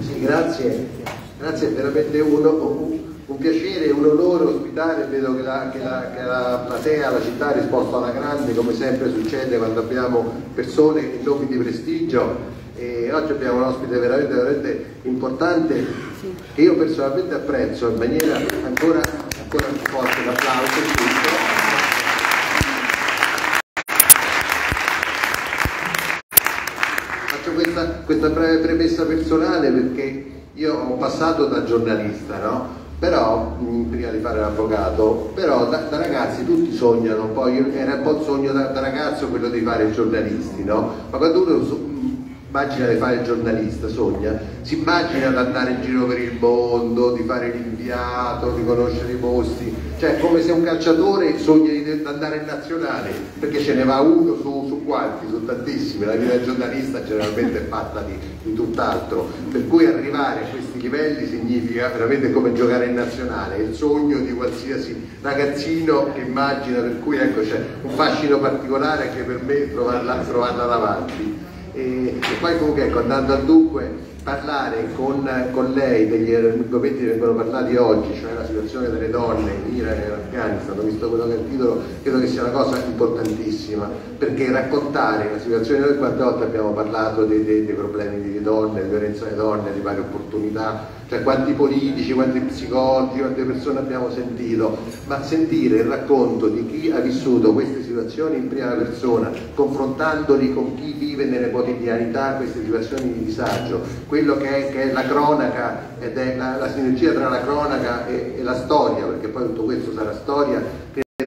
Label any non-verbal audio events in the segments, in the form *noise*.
Sì, grazie, grazie, è veramente uno, un, un piacere un onore ospitare, vedo che la, che, la, che la, platea, la città ha risposto alla grande, come sempre succede quando abbiamo persone in nomi di prestigio. E oggi abbiamo un ospite veramente, veramente importante che io personalmente apprezzo in maniera ancora, ancora più forte. L'applauso. Questa, breve premessa personale perché io ho passato da giornalista, no? però prima di fare l'avvocato, però da, da, ragazzi tutti sognano, poi era un po' il sogno da, da ragazzo quello di fare giornalisti, no? ma quando uno immagina di fare il giornalista, sogna, si immagina di andare in giro per il mondo, di fare l'inviato, di conoscere i posti, cioè come se un calciatore sogna di andare in nazionale, perché ce ne va uno su, su quanti, su tantissimi, la vita giornalista generalmente è fatta di, di tutt'altro, per cui arrivare a questi livelli significa veramente come giocare in nazionale, è il sogno di qualsiasi ragazzino che immagina, per cui ecco c'è un fascino particolare anche per me trovarla, trovarla davanti. E, e poi comunque ecco, andando al dunque parlare con, con, lei degli argomenti che vengono parlati oggi, cioè la situazione delle donne in Iran e in Afghanistan, ho visto quello che è il titolo, credo che sia una cosa importantissima, perché raccontare la situazione, noi quante volte abbiamo parlato dei, dei, dei problemi di donne, di violenza delle donne, di varie opportunità, cioè quanti politici, quanti psicologi, quante persone abbiamo sentito, ma sentire il racconto di chi ha vissuto queste situazioni in prima persona, confrontandoli con chi vive nelle quotidianità queste situazioni di disagio, quello che è, che è la cronaca ed è la, la, sinergia tra la cronaca e, e la storia, perché poi tutto questo sarà storia,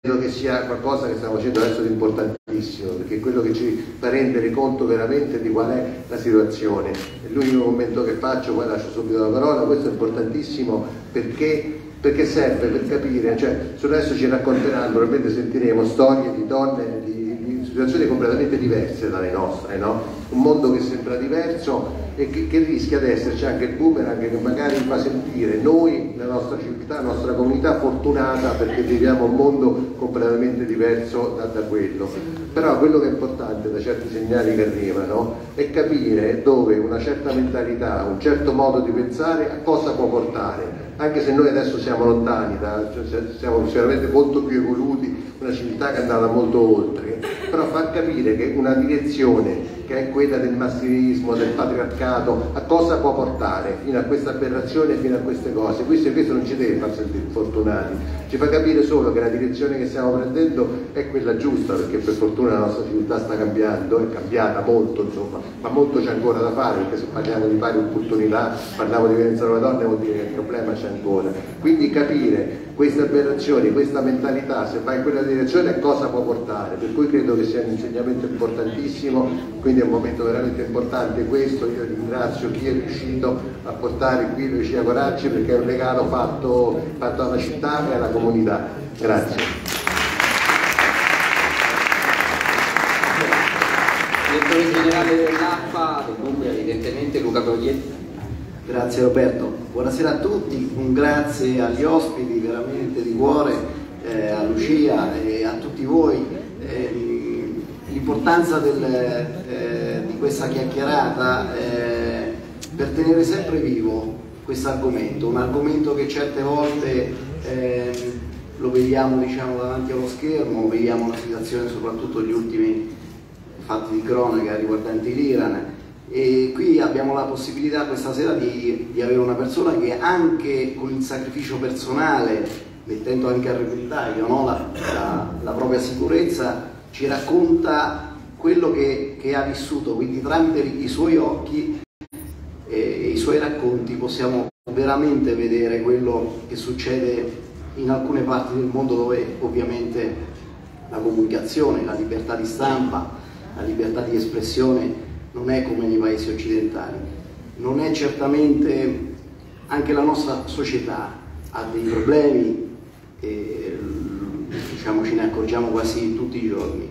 credo che sia qualcosa che stiamo facendo adesso di importantissimo, perché è quello che ci fa rendere conto veramente di qual è la situazione. L'unico commento che faccio, poi lascio subito la parola, questo è importantissimo perché perché serve per capire, cioè adesso ci racconteranno, probabilmente sentiremo storie di donne di, di situazioni completamente diverse dalle nostre, no? Un mondo che sembra diverso e che, che, rischia di esserci anche il boomerang che magari fa sentire noi, la nostra civiltà, la nostra comunità fortunata perché viviamo un mondo completamente diverso da, da quello. Però quello che è importante da certi segnali che arrivano è capire dove una certa mentalità, un certo modo di pensare a cosa può portare. Anche se noi adesso siamo lontani, da, cioè siamo sicuramente molto più evoluti, una civiltà che è andata molto oltre, però far capire che una direzione che è quella del massivismo, del patriarcato, a cosa può portare fino a questa aberrazione, fino a queste cose. Questo, questo non ci deve far sentire fortunati, ci fa capire solo che la direzione che stiamo prendendo è quella giusta, perché per fortuna la nostra civiltà sta cambiando, è cambiata molto, insomma, ma molto c'è ancora da fare, perché se parliamo di pari opportunità, parliamo di violenza sulle donne, vuol dire che il problema c'è ancora. Quindi capire queste aberrazioni, questa mentalità, se va in quella direzione, a cosa può portare. Per cui credo che sia un insegnamento importantissimo, quindi è un momento veramente importante questo. Io ringrazio chi è riuscito a portare qui Lucia Coracci perché è un regalo fatto, fatto alla città e alla comunità. Grazie. Direttore generale dell'AFA, Umbria, evidentemente Luca Proglietti. Grazie Roberto, buonasera a tutti, un grazie agli ospiti veramente di cuore, eh, a Lucia e a tutti voi. Eh, l'importanza eh, di questa chiacchierata eh, per tenere sempre vivo questo argomento, un argomento che certe volte ehm, lo vediamo diciamo, davanti allo schermo, vediamo una situazione soprattutto gli ultimi fatti di cronaca riguardanti l'Iran e qui abbiamo la possibilità questa sera di, di, avere una persona che anche con il sacrificio personale, mettendo anche a repentaglio no? la, la, la, propria sicurezza, ci racconta quello che, che, ha vissuto, quindi tramite i suoi occhi e i suoi racconti possiamo veramente vedere quello che succede in alcune parti del mondo dove ovviamente la comunicazione, la libertà di stampa, la libertà di espressione non è come nei paesi occidentali, non è certamente anche la nostra società ha dei problemi e diciamo, ce ne accorgiamo quasi tutti i giorni,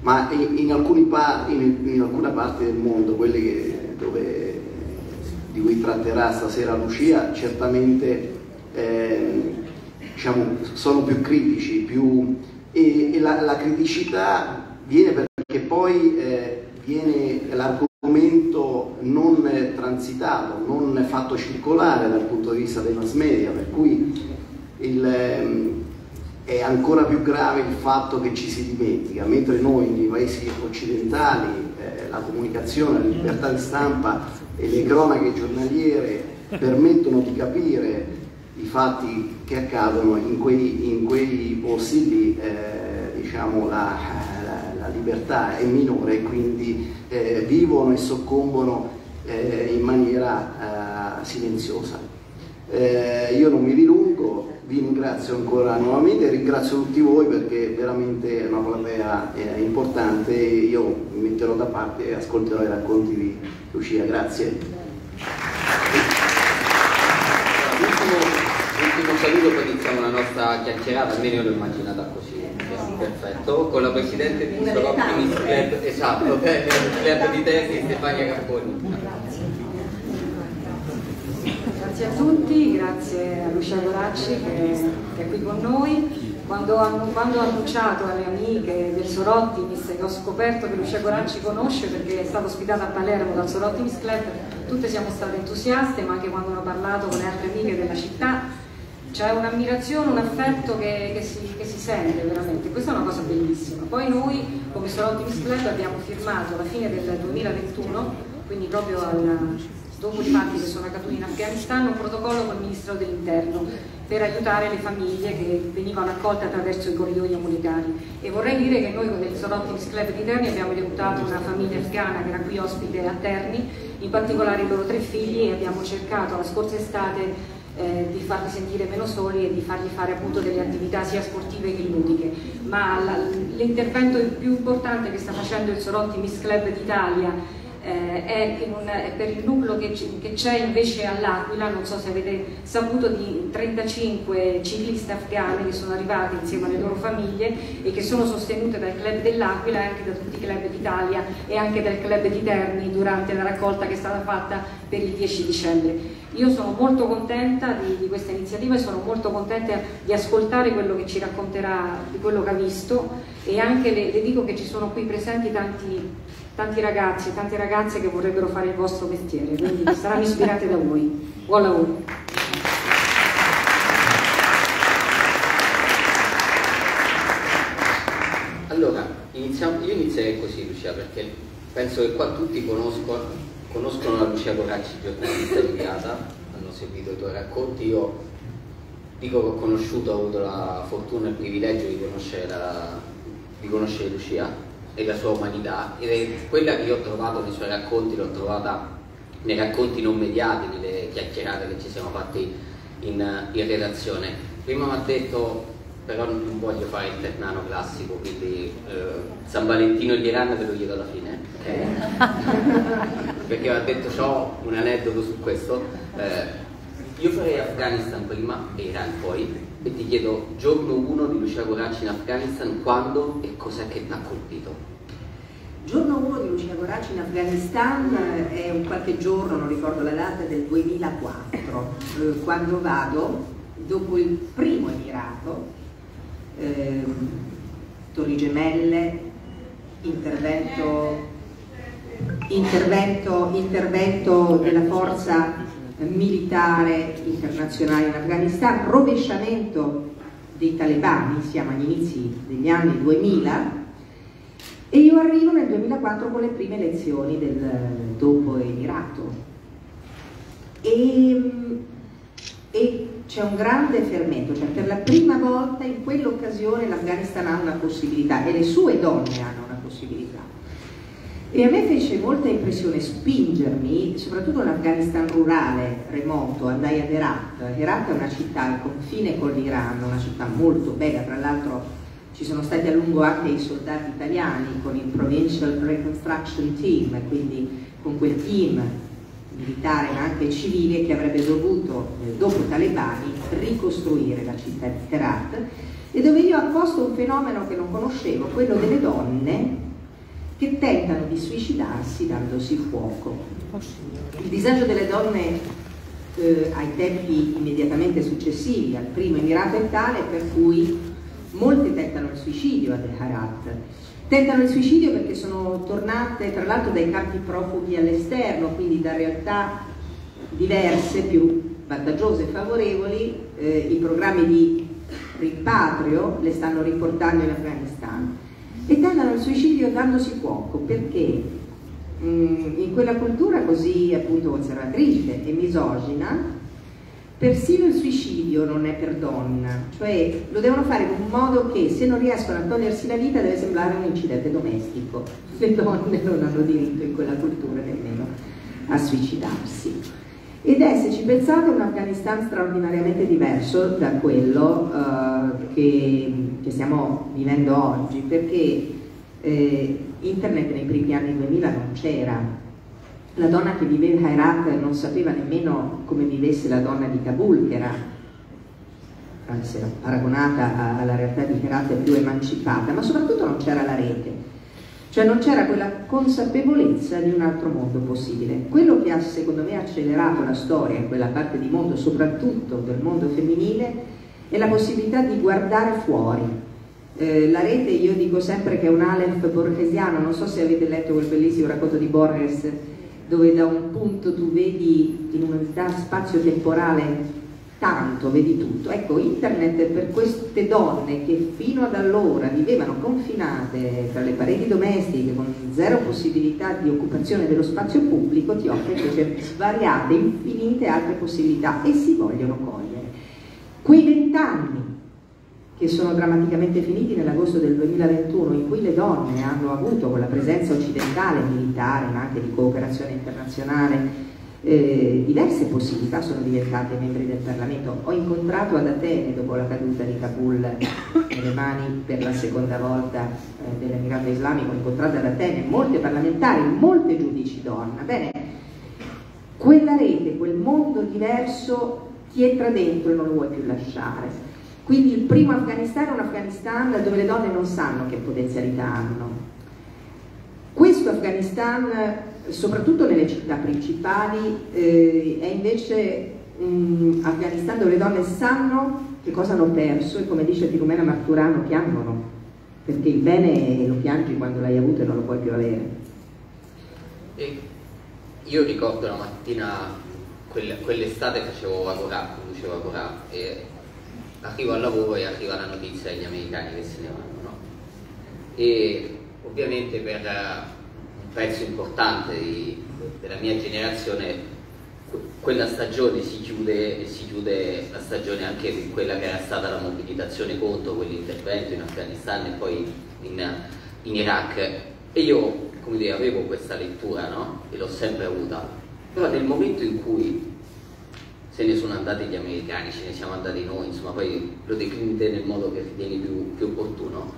ma in, in, in, in alcune parti del mondo, quelle che, dove, di cui tratterà stasera Lucia, certamente eh, diciamo, sono più critici più, e, e la, la, criticità viene perché poi eh, l'argomento non transitato, non fatto circolare dal punto di vista dei mass media, per cui il, ehm, è ancora più grave il fatto che ci si dimentica, mentre noi nei paesi occidentali eh, la comunicazione, la libertà di stampa e le cronache giornaliere permettono di capire i fatti che accadono in quei, in quei posti eh, diciamo, la, libertà è minore e quindi eh, vivono e soccombono eh, in maniera eh, silenziosa. Eh, io non mi dilungo, vi ringrazio ancora nuovamente ringrazio tutti voi perché veramente è una platea eh, importante io mi metterò da parte e ascolterò i racconti di Lucia, grazie. Ultimo, saluto poi iniziamo la nostra chiacchierata, almeno l'ho immaginata così, perfetto, con la Presidente di Soroppini Club, esatto, Club di Tesi Stefania Capponi. Grazie a tutti, grazie a Lucia Goracci che, che, è qui con noi. Quando, quando, ho annunciato alle amiche del Sorottimis che ho scoperto che Lucia Goracci conosce perché è stata ospitata a Palermo dal Sorottimis Club, tutte siamo state entusiaste, ma anche quando hanno parlato con le altre amiche della città c'è un'ammirazione, un affetto che, che, si, che, si, sente veramente, questa è una cosa bellissima. Poi noi come Sorottimis Club abbiamo firmato alla fine del 2021, quindi proprio al, dopo i fatti che sono accaduti in Afghanistan, un protocollo col Ministro dell'Interno per aiutare le famiglie che venivano accolte attraverso i corridoi umanitari. E vorrei dire che noi con il Sorottimis Club di Terni abbiamo aiutato una famiglia afghana che era qui ospite a Terni, in particolare i loro tre figli e abbiamo cercato la scorsa estate eh, di farli sentire meno soli e di fargli fare appunto delle attività sia sportive che ludiche. Ma l'intervento più importante che sta facendo il Sorottimis Club d'Italia eh, è, un, è, per il nucleo che c'è invece all'Aquila, non so se avete saputo di 35 cicliste afghane che sono arrivate insieme alle loro famiglie e che sono sostenute dal club dell'Aquila e anche da tutti i club d'Italia e anche dal club di Terni durante la raccolta che è stata fatta per il 10 dicembre. Io sono molto contenta di, di questa iniziativa e sono molto contenta di ascoltare quello che ci racconterà di quello che ha visto e anche le, le dico che ci sono qui presenti tanti tanti ragazzi e tante ragazze che vorrebbero fare il vostro mestiere, quindi *laughs* saranno ispirate da voi. Buon lavoro! Allora, iniziamo, io inizierei così Lucia, perché penso che qua tutti conoscono, conoscono la Lucia Coracci, giornalista inviata, hanno seguito i tuoi racconti, io dico che ho conosciuto, ho avuto la fortuna e il privilegio di conoscere, la, di conoscere Lucia e la sua umanità ed è quella che io ho trovato nei suoi racconti, l'ho trovata nei racconti non mediati, nelle chiacchierate che ci siamo fatti in, in redazione. Prima mi ha detto, però non voglio fare il ternano classico, quindi eh, San Valentino e l'Iran ve lo chiedo alla fine, okay? *laughs* perché mi ha detto ho un aneddoto su questo. Eh, io farei Afghanistan prima e Iran poi, e ti chiedo giorno 1 di Lucia Goracci in Afghanistan, quando e cos'è che ti ha colpito? Giorno 1 di Lucia Goracci in Afghanistan eh, è un qualche giorno, non ricordo la data, del 2004, eh, quando vado, dopo il primo Emirato, eh, Torri Gemelle, intervento, intervento, intervento della forza militare internazionale in Afghanistan, rovesciamento dei talebani, siamo agli inizi degli anni 2000, e io arrivo nel 2004 con le prime elezioni del dopo Emirato. E, e c'è un grande fermento, cioè per la prima volta in quell'occasione l'Afghanistan ha una possibilità e le sue donne hanno una possibilità e a me fece molta impressione spingermi, soprattutto in Afghanistan rurale, remoto, andai ad Herat. Herat è una città al confine con l'Iran, una città molto bella, tra l'altro ci sono stati a lungo anche i soldati italiani con il Provincial Reconstruction Team, quindi con quel team militare ma anche civile che avrebbe dovuto, eh, dopo i talebani, ricostruire la città di Herat e dove io accosto un fenomeno che non conoscevo, quello delle donne che tentano di suicidarsi dandosi fuoco. Il disagio delle donne eh, ai tempi immediatamente successivi al primo Emirato è tale per cui molte tentano il suicidio ad El Harat Tentano il suicidio perché sono tornate tra l'altro dai campi profughi all'esterno, quindi da realtà diverse, più vantaggiose e favorevoli, eh, i programmi di rimpatrio le stanno riportando in Afghanistan e tentano il suicidio dandosi fuoco perché mh, mm, in quella cultura così appunto conservatrice e misogina persino il suicidio non è per donna, cioè lo devono fare in un modo che se non riescono a togliersi la vita deve sembrare un incidente domestico. Le donne non hanno diritto in quella cultura nemmeno a suicidarsi. Ed è, se ci pensate, un Afghanistan straordinariamente diverso da quello uh, che, che, stiamo vivendo oggi, perché eh, internet nei primi anni 2000 non c'era, la donna che viveva a Herat non sapeva nemmeno come vivesse la donna di Kabul, che era, paragonata alla realtà di Herat, più emancipata, ma soprattutto non c'era la rete. Cioè non c'era quella consapevolezza di un altro mondo possibile. Quello che ha secondo me accelerato la storia in quella parte di mondo, soprattutto del mondo femminile, è la possibilità di guardare fuori. Eh, la rete io dico sempre che è un Aleph borgesiano, non so se avete letto quel bellissimo racconto di Borges dove da un punto tu vedi in un'unità spazio-temporale tanto, vedi tutto. Ecco, internet per queste donne che fino ad allora vivevano confinate tra le pareti domestiche con zero possibilità di occupazione dello spazio pubblico ti offre invece svariate, infinite altre possibilità e si vogliono cogliere. Quei vent'anni che sono drammaticamente finiti nell'agosto del 2021, in cui le donne hanno avuto con la presenza occidentale, militare, ma anche di cooperazione internazionale, eh, diverse possibilità, sono diventate membri del Parlamento. Ho incontrato ad Atene, dopo la caduta di Kabul, nelle mani per la seconda volta eh, dell'Emirato Islamico, ho incontrato ad Atene molte parlamentari, molte giudici donna. Bene, quella rete, quel mondo diverso ti entra dentro e non lo vuoi più lasciare quindi il primo Afghanistan è un Afghanistan dove le donne non sanno che potenzialità hanno. Questo Afghanistan, soprattutto nelle città principali, eh, è invece un Afghanistan dove le donne sanno che cosa hanno perso e come dice Filomena Marturano piangono, perché il bene lo piangi quando l'hai avuto e non lo puoi più avere. E io ricordo la mattina, quell'estate facevo Agorà, conducevo Agorà e arrivo al lavoro e arriva la notizia degli americani che se ne vanno. No? E ovviamente per pezzo importante di, della mia generazione quella stagione si chiude e si chiude la stagione anche con quella che era stata la mobilitazione contro quell'intervento in Afghanistan e poi in, in Iraq e io come dire avevo questa lettura no? e l'ho sempre avuta però nel momento in cui se ne sono andati gli americani, ce ne siamo andati noi, insomma poi lo declini nel modo che ritieni più, più opportuno.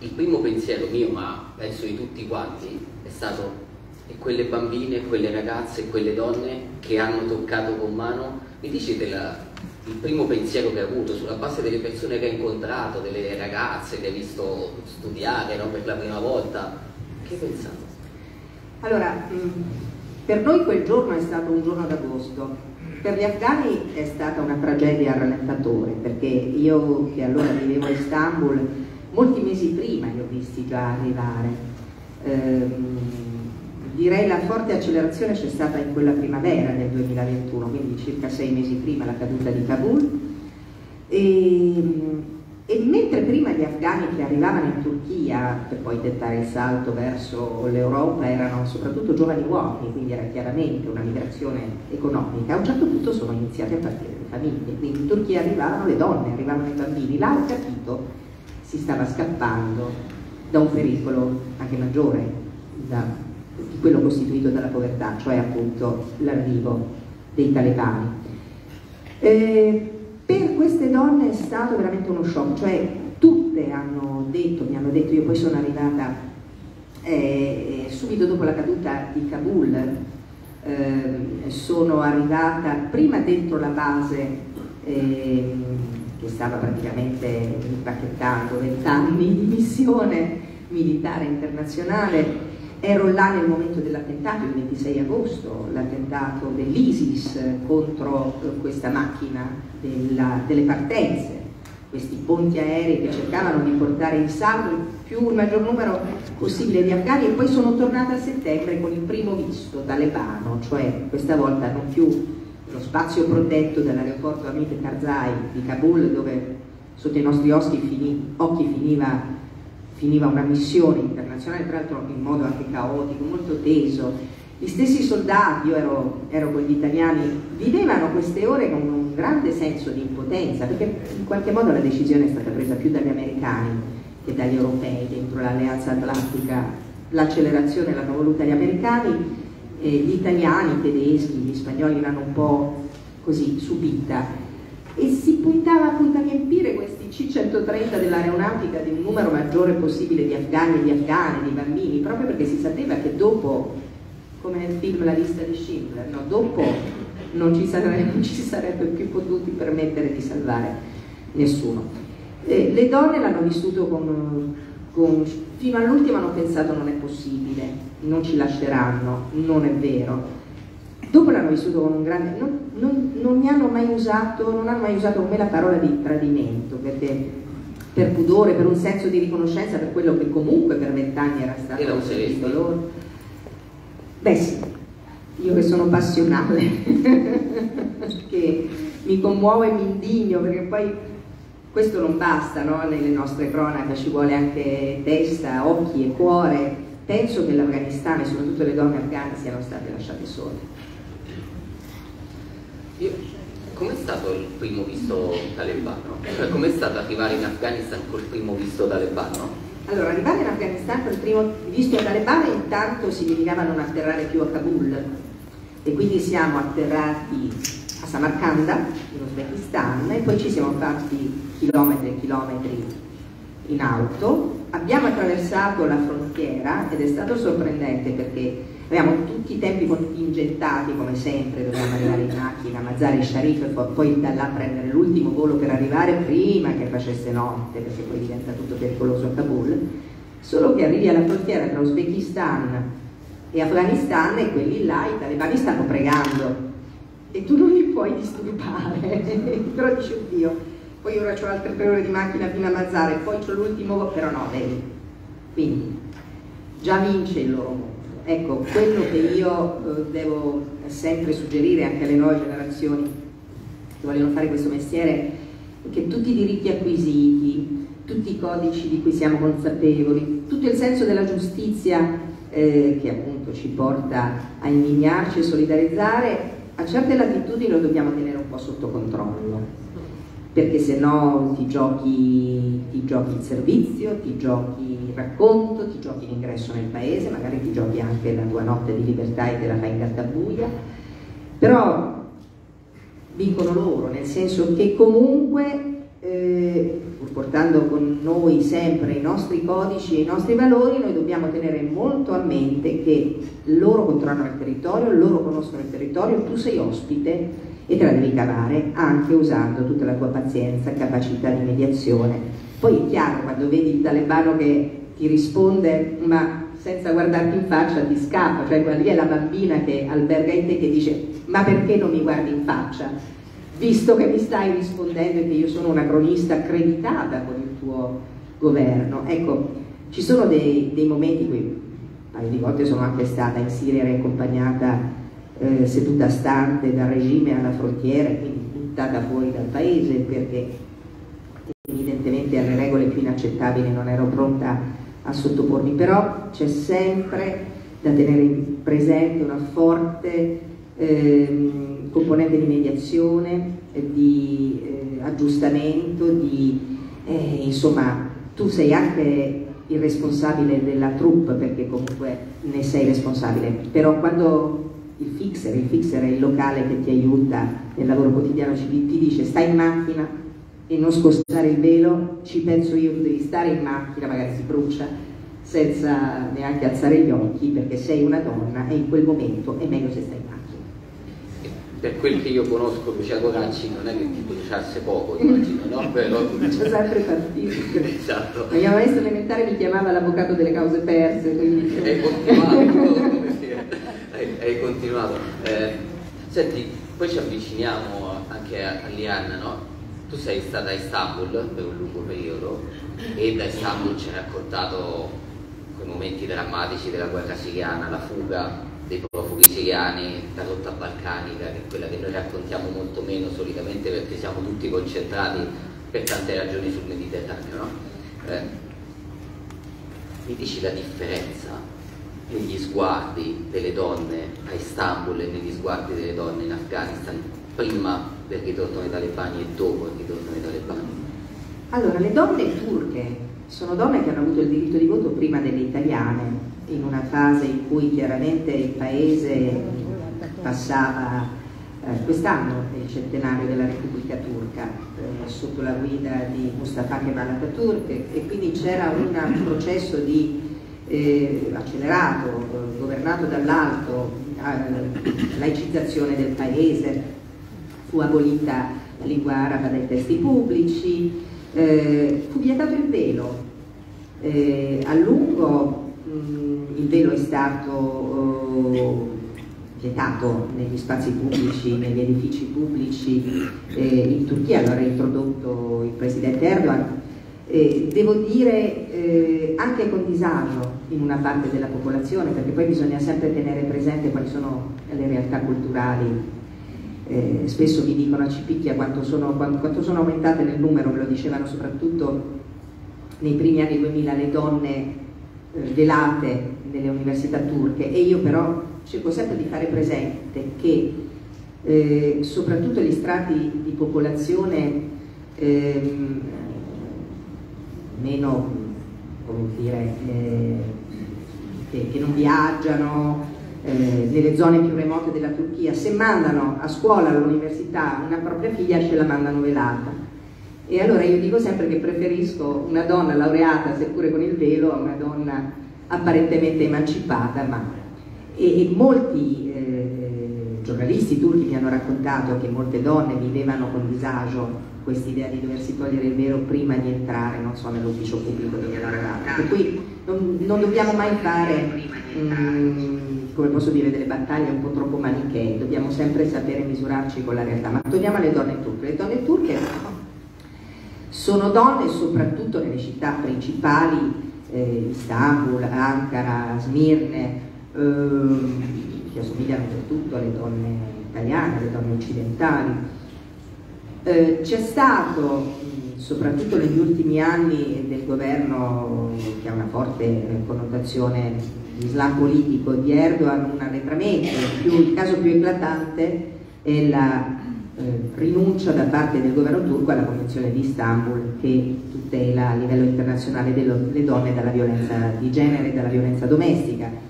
Il primo pensiero mio, ma penso di tutti quanti, è stato e quelle bambine, quelle ragazze, quelle donne che hanno toccato con mano, mi dici della, il primo pensiero che hai avuto sulla base delle persone che hai incontrato, delle ragazze che hai visto studiare no, per la prima volta, che hai pensato? Allora, mm, per noi quel giorno è stato un giorno d'agosto, per gli afghani è stata una tragedia rallentatore, perché io che allora vivevo a Istanbul, molti mesi prima li ho visti già arrivare. Ehm, direi la forte accelerazione c'è stata in quella primavera del 2021, quindi circa sei mesi prima la caduta di Kabul. E, e mentre prima gli afghani che arrivavano in Turchia per poi tentare il salto verso l'Europa erano soprattutto giovani uomini, quindi era chiaramente una migrazione economica, a un certo punto sono iniziate a partire le famiglie, quindi in Turchia arrivavano le donne, arrivavano i bambini, là ho capito si stava scappando da un pericolo anche maggiore da, di quello costituito dalla povertà, cioè appunto l'arrivo dei talebani. Eh, per queste donne è stato veramente uno shock, cioè tutte hanno detto, mi hanno detto, io poi sono arrivata eh, subito dopo la caduta di Kabul, eh, sono arrivata prima dentro la base eh, che stava praticamente impacchettando vent'anni di missione militare internazionale. Ero là nel momento dell'attentato, il 26 agosto, l'attentato dell'ISIS contro questa macchina della, delle partenze, questi ponti aerei che cercavano di portare in salvo più il maggior numero possibile di afghani e poi sono tornata a settembre con il primo visto talebano, cioè questa volta non più lo spazio protetto dall'aeroporto Hamid Karzai di Kabul dove sotto i nostri occhi finiva, finiva una missione internazionale, tra l'altro in modo anche caotico, molto teso. Gli stessi soldati, io ero, ero con gli italiani, vivevano queste ore con un grande senso di impotenza, perché in qualche modo la decisione è stata presa più dagli americani e dagli europei dentro l'alleanza atlantica, l'accelerazione l'hanno voluta gli americani, e gli italiani, i tedeschi, gli spagnoli l'hanno un po' così subita e si puntava appunto a riempire questi C-130 dell'aeronautica di un numero maggiore possibile di afghani e di afghane, di bambini, proprio perché si sapeva che dopo, come nel film La lista di Schindler, no? dopo non ci, sarebbe, non ci sarebbe più potuti permettere di salvare nessuno. Eh, le donne l'hanno vissuto con, con fino all'ultimo hanno pensato non è possibile, non ci lasceranno, non è vero. Dopo l'hanno vissuto con un grande... Non, non, non mi hanno mai usato, non hanno mai usato con me la parola di tradimento, perché per pudore, per un senso di riconoscenza per quello che comunque per vent'anni era stato era un loro. Beh sì, io che sono passionale, *laughs* che mi commuovo e mi indigno, perché poi questo non basta no? nelle nostre cronache, ci vuole anche testa, occhi e cuore. Penso che l'Afghanistan e soprattutto le donne afghane siano state lasciate sole. Com'è stato il primo visto talebano? Cioè, com'è stato arrivare in Afghanistan col primo visto talebano? Allora, arrivare in Afghanistan col primo visto talebano intanto significava non atterrare più a Kabul e quindi siamo atterrati a Samarkanda, in Uzbekistan, e poi ci siamo fatti chilometri e chilometri in auto, abbiamo attraversato la frontiera ed è stato sorprendente perché abbiamo tutti i tempi contingentati come sempre, dobbiamo arrivare in macchina, Mazzari Sharif e poi da là prendere l'ultimo volo per arrivare prima che facesse notte perché poi diventa tutto pericoloso a Kabul, solo che arrivi alla frontiera tra Uzbekistan e Afghanistan e quelli là, i talebani stanno pregando e tu non li puoi disturbare, *laughs* però dici oddio poi ora ho altre tre ore di macchina fino a Mazzara e poi c'ho l'ultimo, però no, vedi. Quindi già vince il loro mondo. Ecco, quello che io eh, devo sempre suggerire anche alle nuove generazioni che vogliono fare questo mestiere è che tutti i diritti acquisiti, tutti i codici di cui siamo consapevoli, tutto il senso della giustizia eh, che appunto ci porta a indignarci e solidarizzare, a certe latitudini lo dobbiamo tenere un po' sotto controllo perché se no ti giochi, ti giochi il servizio, ti giochi il racconto, ti giochi l'ingresso nel paese, magari ti giochi anche la tua notte di libertà e te la fai in gattabuia, però vincono loro, nel senso che comunque, eh, pur portando con noi sempre i nostri codici e i nostri valori, noi dobbiamo tenere molto a mente che loro controllano il territorio, loro conoscono il territorio, tu sei ospite e te la devi cavare anche usando tutta la tua pazienza, capacità di mediazione. Poi è chiaro, quando vedi il talebano che ti risponde ma senza guardarti in faccia ti scappa, cioè quella lì è la bambina che alberga in te che dice ma perché non mi guardi in faccia? Visto che mi stai rispondendo e che io sono una cronista accreditata con il tuo governo. Ecco, ci sono dei, dei momenti qui, un paio di volte sono anche stata in Siria accompagnata eh, seduta stante dal regime alla frontiera, quindi buttata fuori dal paese perché evidentemente alle regole più inaccettabili non ero pronta a sottopormi, però c'è sempre da tenere presente una forte eh, componente di mediazione, di eh, aggiustamento, di eh, insomma tu sei anche il responsabile della troupe perché comunque ne sei responsabile, però quando il fixer, il fixer è il locale che ti aiuta nel lavoro quotidiano, ci, ti dice stai in macchina e non scostare il velo, ci penso io, tu devi stare in macchina, magari si brucia, senza neanche alzare gli occhi perché sei una donna e in quel momento è meglio se stai in macchina. Per quel che io conosco Lucia Coracci non è che ti bruciasse poco, *laughs* immagino, no? Però... C'è sempre partito. *laughs* esatto. La mia maestra elementare mi chiamava l'avvocato delle cause perse, quindi... È continuato, *laughs* hai, hai continuato. Eh, senti, poi ci avviciniamo anche a, a Lianna, no? Tu sei stata a Istanbul per un lungo periodo e da Istanbul ci ha raccontato quei momenti drammatici della guerra siriana, la fuga dei profughi siriani, la rotta balcanica, che è quella che noi raccontiamo molto meno solitamente perché siamo tutti concentrati per tante ragioni sul Mediterraneo. No? Eh, mi dici la differenza negli sguardi delle donne a Istanbul e negli sguardi delle donne in Afghanistan prima del ritorno dei talebani e dopo il ritorno dei talebani? Allora, le donne turche sono donne che hanno avuto il diritto di voto prima delle italiane, in una fase in cui chiaramente il paese passava, eh, quest'anno il centenario della Repubblica Turca, eh, sotto la guida di Mustafa Kemal Atatürk e quindi c'era un processo di eh, accelerato, governato dall'alto, eh, laicizzazione del paese, fu abolita la lingua araba dai testi pubblici, eh, fu vietato il velo. Eh, a lungo mh, il velo è stato vietato negli spazi pubblici, negli edifici pubblici in Turchia, allora introdotto il presidente Erdogan devo dire eh, anche con disagio in una parte della popolazione, perché poi bisogna sempre tenere presente quali sono le realtà culturali. Eh, spesso mi dicono a Cipicchia quanto sono, quanto sono, aumentate nel numero, me lo dicevano soprattutto nei primi anni 2000 le donne eh, velate nelle università turche e io però cerco sempre di fare presente che eh, soprattutto gli strati di popolazione ehm, meno, come dire, eh, che, che, non viaggiano eh, nelle zone più remote della Turchia, se mandano a scuola, all'università, una propria figlia, ce la mandano velata. E allora io dico sempre che preferisco una donna laureata, seppure con il velo, a una donna apparentemente emancipata, ma... e, e molti giornalisti turchi mi hanno raccontato che molte donne vivevano con disagio questa idea di doversi togliere il velo prima di entrare, non so, nell'ufficio pubblico dove lavorate. Per cui non, non dobbiamo mai fare, um, come posso dire, delle battaglie un po' troppo manichee, dobbiamo sempre sapere misurarci con la realtà. Ma torniamo alle donne turche. Le donne turche sono donne soprattutto nelle città principali, eh, Istanbul, Ankara, Smirne, eh, che assomigliano per tutto alle donne italiane, alle donne occidentali eh, c'è stato, soprattutto negli ultimi anni del governo che ha una forte connotazione di islam politico di Erdogan, un arretramento, più, il caso più eclatante è la eh, rinuncia da parte del governo turco alla Convenzione di Istanbul che tutela a livello internazionale dello, le donne dalla violenza di genere e dalla violenza domestica.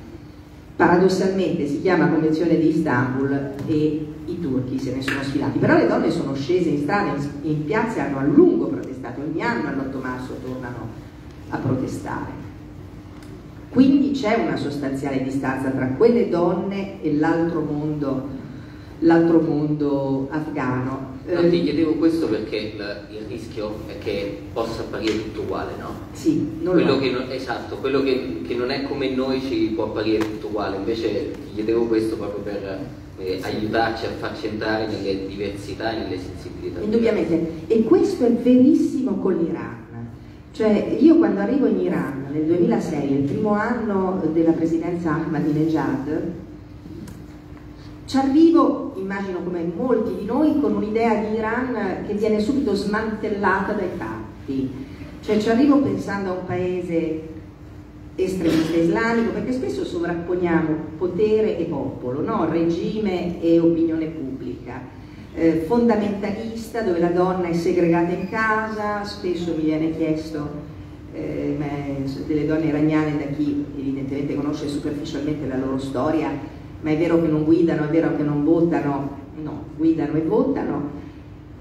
Paradossalmente si chiama Convenzione di Istanbul e i turchi se ne sono sfilati, però le donne sono scese in strada, in, in piazza e hanno a lungo protestato, ogni anno all'8 marzo tornano a protestare. Quindi c'è una sostanziale distanza tra quelle donne e l'altro mondo, mondo afghano. No, ti chiedevo questo perché il, il, rischio è che possa apparire tutto uguale, no? Sì, non quello che non, esatto, quello che, che, non è come noi ci può apparire tutto uguale, invece ti chiedevo questo proprio per eh, aiutarci a farci entrare nelle diversità e nelle sensibilità. Indubbiamente, e questo è verissimo con l'Iran. Cioè, io quando arrivo in Iran nel 2006, il primo anno della presidenza Ahmadinejad, ci arrivo, immagino come molti di noi, con un'idea di Iran che viene subito smantellata dai fatti. Cioè ci arrivo pensando a un paese estremista islamico, perché spesso sovrapponiamo potere e popolo, no? regime e opinione pubblica, eh, fondamentalista dove la donna è segregata in casa, spesso mi viene chiesto eh, delle donne iraniane da chi evidentemente conosce superficialmente la loro storia, ma è vero che non guidano, è vero che non votano, no, guidano e votano,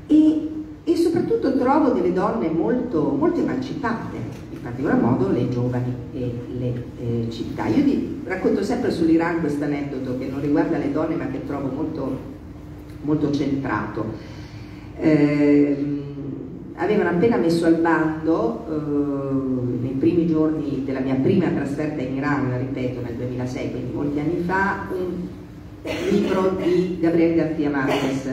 e, e soprattutto trovo delle donne molto, molto emancipate, particolar modo le giovani e le eh, città. Io vi racconto sempre sull'Iran questo aneddoto che non riguarda le donne ma che trovo molto, molto centrato. Eh, avevano appena messo al bando eh, nei primi giorni della mia prima trasferta in Iran, ripeto nel 2006, quindi molti anni fa, un libro di Gabriele García Marquez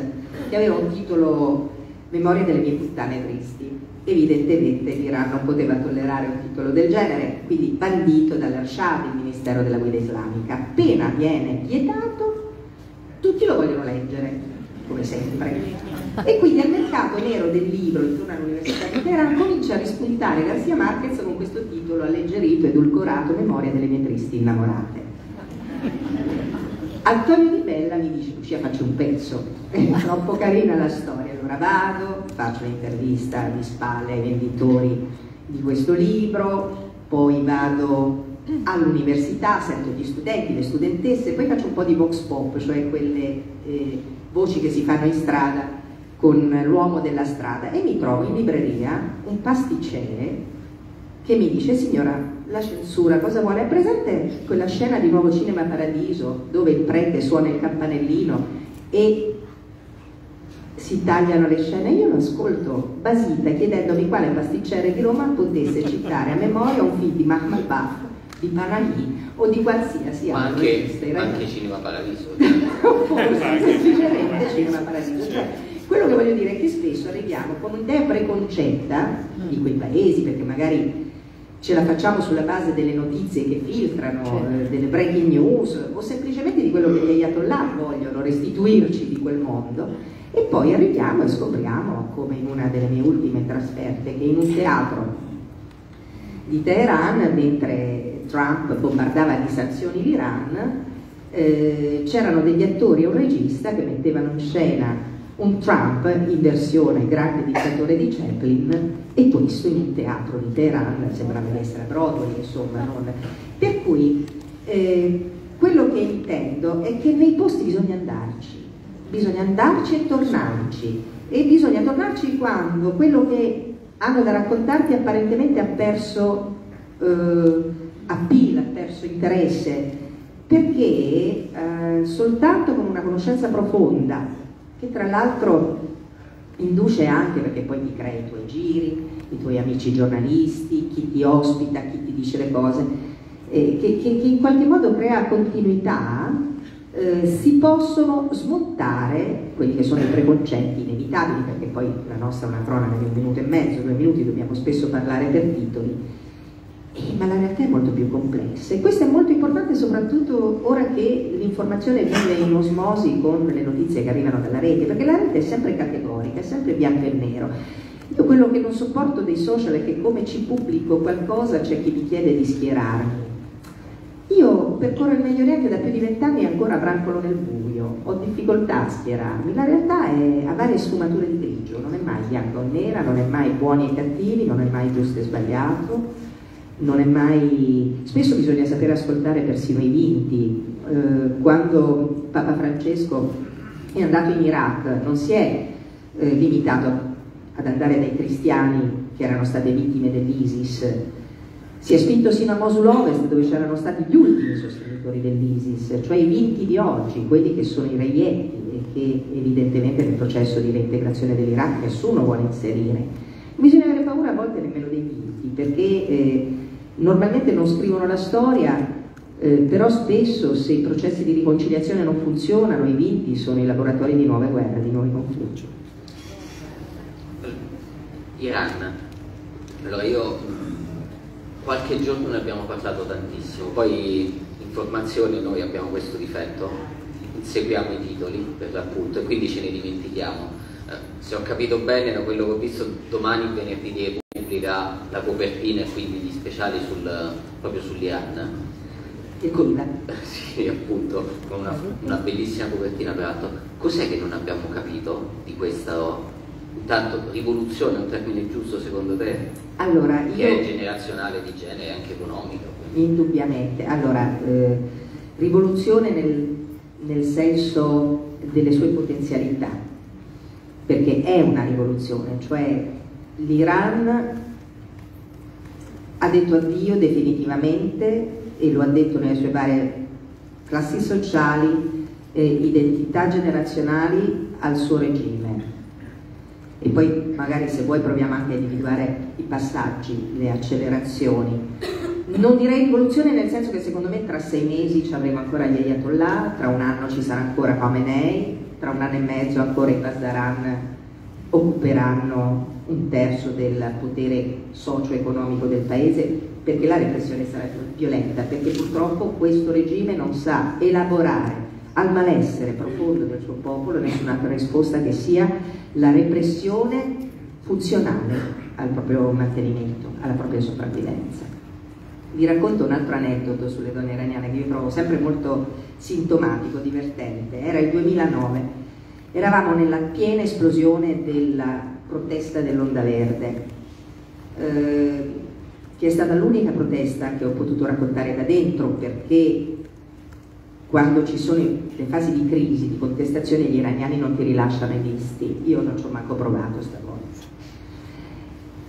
che aveva un titolo Memoria delle mie puttane tristi Evidentemente l'Iran non poteva tollerare un titolo del genere, quindi bandito dall'Arshad, il Ministero della Guida Islamica. Appena viene vietato, tutti lo vogliono leggere, come sempre. E quindi al mercato nero del libro intorno all'Università di Teheran comincia a rispuntare Garcia Marquez con questo titolo alleggerito, edulcorato, Memoria delle mie tristi innamorate. Antonio Di Bella mi dice, Lucia faccio un pezzo, *laughs* è troppo carina la storia, allora vado, faccio un'intervista di spalle ai venditori di questo libro, poi vado all'università, sento gli studenti, le studentesse, poi faccio un po' di vox pop, cioè quelle eh, voci che si fanno in strada con l'uomo della strada e mi trovo in libreria un pasticcere che mi dice signora la censura cosa vuole? È presente quella scena di Nuovo Cinema Paradiso dove il prete suona il campanellino e si tagliano le scene? Io lo ascolto basita chiedendomi quale pasticcere di Roma potesse citare a memoria un film di Mahmoud Baf, di Panahi o di qualsiasi ma altro anche, anche Cinema Paradiso *laughs* forse semplicemente Cinema Paradiso. Cioè, quello che voglio dire è che spesso arriviamo con un'idea preconcetta di quei paesi, perché magari ce la facciamo sulla base delle notizie che filtrano, eh, delle breaking news o semplicemente di quello che gli ayatollah vogliono restituirci di quel mondo. E poi arriviamo e scopriamo, come in una delle mie ultime trasferte, che in un teatro di Teheran, mentre Trump bombardava di sanzioni l'Iran, eh, c'erano degli attori e un regista che mettevano in scena un Trump in versione grande dittatore di Chaplin e questo in un teatro di Teheran, sembra essere a Broadway, insomma. Non... Per cui eh, quello che intendo è che nei posti bisogna andarci, bisogna andarci e tornarci e bisogna tornarci quando quello che hanno da raccontarti apparentemente ha perso eh, appeal, ha perso interesse, perché eh, soltanto con una conoscenza profonda che tra l'altro induce anche perché poi ti crea i tuoi giri, i tuoi amici giornalisti, chi ti ospita, chi ti dice le cose, eh, che, che, che, in qualche modo crea continuità, eh, si possono smontare quelli che sono i preconcetti inevitabili, perché poi la nostra è una cronaca di un minuto e mezzo, due minuti, dobbiamo spesso parlare per titoli, eh, ma la realtà è molto più complessa e questo è molto importante soprattutto ora che l'informazione vive in osmosi con le notizie che arrivano dalla rete, perché la rete è sempre categorica, è sempre bianco e nero. Io quello che non sopporto dei social è che come ci pubblico qualcosa c'è chi mi chiede di schierarmi. Io percorro il Medio Oriente da più di vent'anni e ancora brancolo nel buio, ho difficoltà a schierarmi. La realtà è a varie sfumature di grigio, non è mai bianco o nera, non è mai buoni e cattivi, non è mai giusto e sbagliato non è mai... spesso bisogna sapere ascoltare persino i vinti. Eh, quando Papa Francesco è andato in Iraq non si è eh, limitato ad andare dai cristiani che erano state vittime dell'ISIS, si è spinto sino a Mosul Ovest dove c'erano stati gli ultimi sostenitori dell'ISIS, cioè i vinti di oggi, quelli che sono i reietti e che evidentemente nel processo di reintegrazione dell'Iraq nessuno vuole inserire. Bisogna avere paura a volte nemmeno dei vinti, perché eh, normalmente non scrivono la storia, eh, però spesso se i processi di riconciliazione non funzionano, i vinti sono i laboratori di nuove guerre, di nuovi conflitti. Iran. Allora io qualche giorno ne abbiamo parlato tantissimo, poi informazioni noi abbiamo questo difetto, inseguiamo i titoli per l'appunto e quindi ce ne dimentichiamo. Eh, se ho capito bene da quello che ho visto domani venerdì pubblica la copertina e quindi gli speciali sul, proprio sull'IAN. Come? *laughs* Sì, appunto, con una, una bellissima copertina peraltro. Cos'è che non abbiamo capito di questa intanto rivoluzione è un termine giusto secondo te? Allora, io... Che è generazionale di genere e anche economico. Quindi. Indubbiamente. Allora, eh, rivoluzione nel, nel senso delle sue potenzialità, perché è una rivoluzione, cioè l'Iran ha detto addio definitivamente e lo ha detto nelle sue varie classi sociali, eh, identità generazionali al suo regime. E poi magari se vuoi proviamo anche a individuare i passaggi, le accelerazioni. Non direi rivoluzione nel senso che secondo me tra sei mesi ci avremo ancora gli Ayatollah, tra un anno ci sarà ancora Khamenei, tra un anno e mezzo ancora i Bazdaran occuperanno un terzo del potere socio-economico del paese perché la repressione sarà violenta, perché purtroppo questo regime non sa elaborare al malessere profondo del suo popolo nessun'altra risposta che sia la repressione funzionale al proprio mantenimento, alla propria sopravvivenza. Vi racconto un altro aneddoto sulle donne iraniane che io trovo sempre molto sintomatico, divertente. Era il 2009, eravamo nella piena esplosione della protesta dell'Onda Verde, eh, che è stata l'unica protesta che ho potuto raccontare da dentro perché quando ci sono le fasi di crisi, di contestazione, gli iraniani non ti rilasciano i visti. Io non ci ho manco provato stavolta.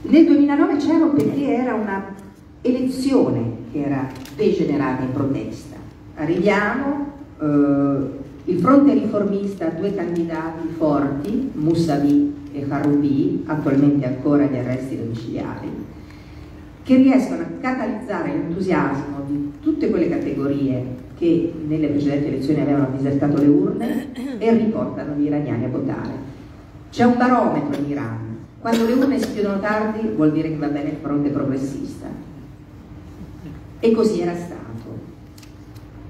Nel 2009 c'ero perché era una elezione che era degenerata in protesta. Arriviamo, eh, il fronte riformista ha due candidati forti, Musavi e Haroubi, attualmente ancora agli arresti domiciliari, che riescono a catalizzare l'entusiasmo di tutte quelle categorie che nelle precedenti elezioni avevano disertato le urne e riportano gli iraniani a votare. C'è un barometro in Iran, quando le urne si chiudono tardi vuol dire che va bene il fronte progressista. E così era stato.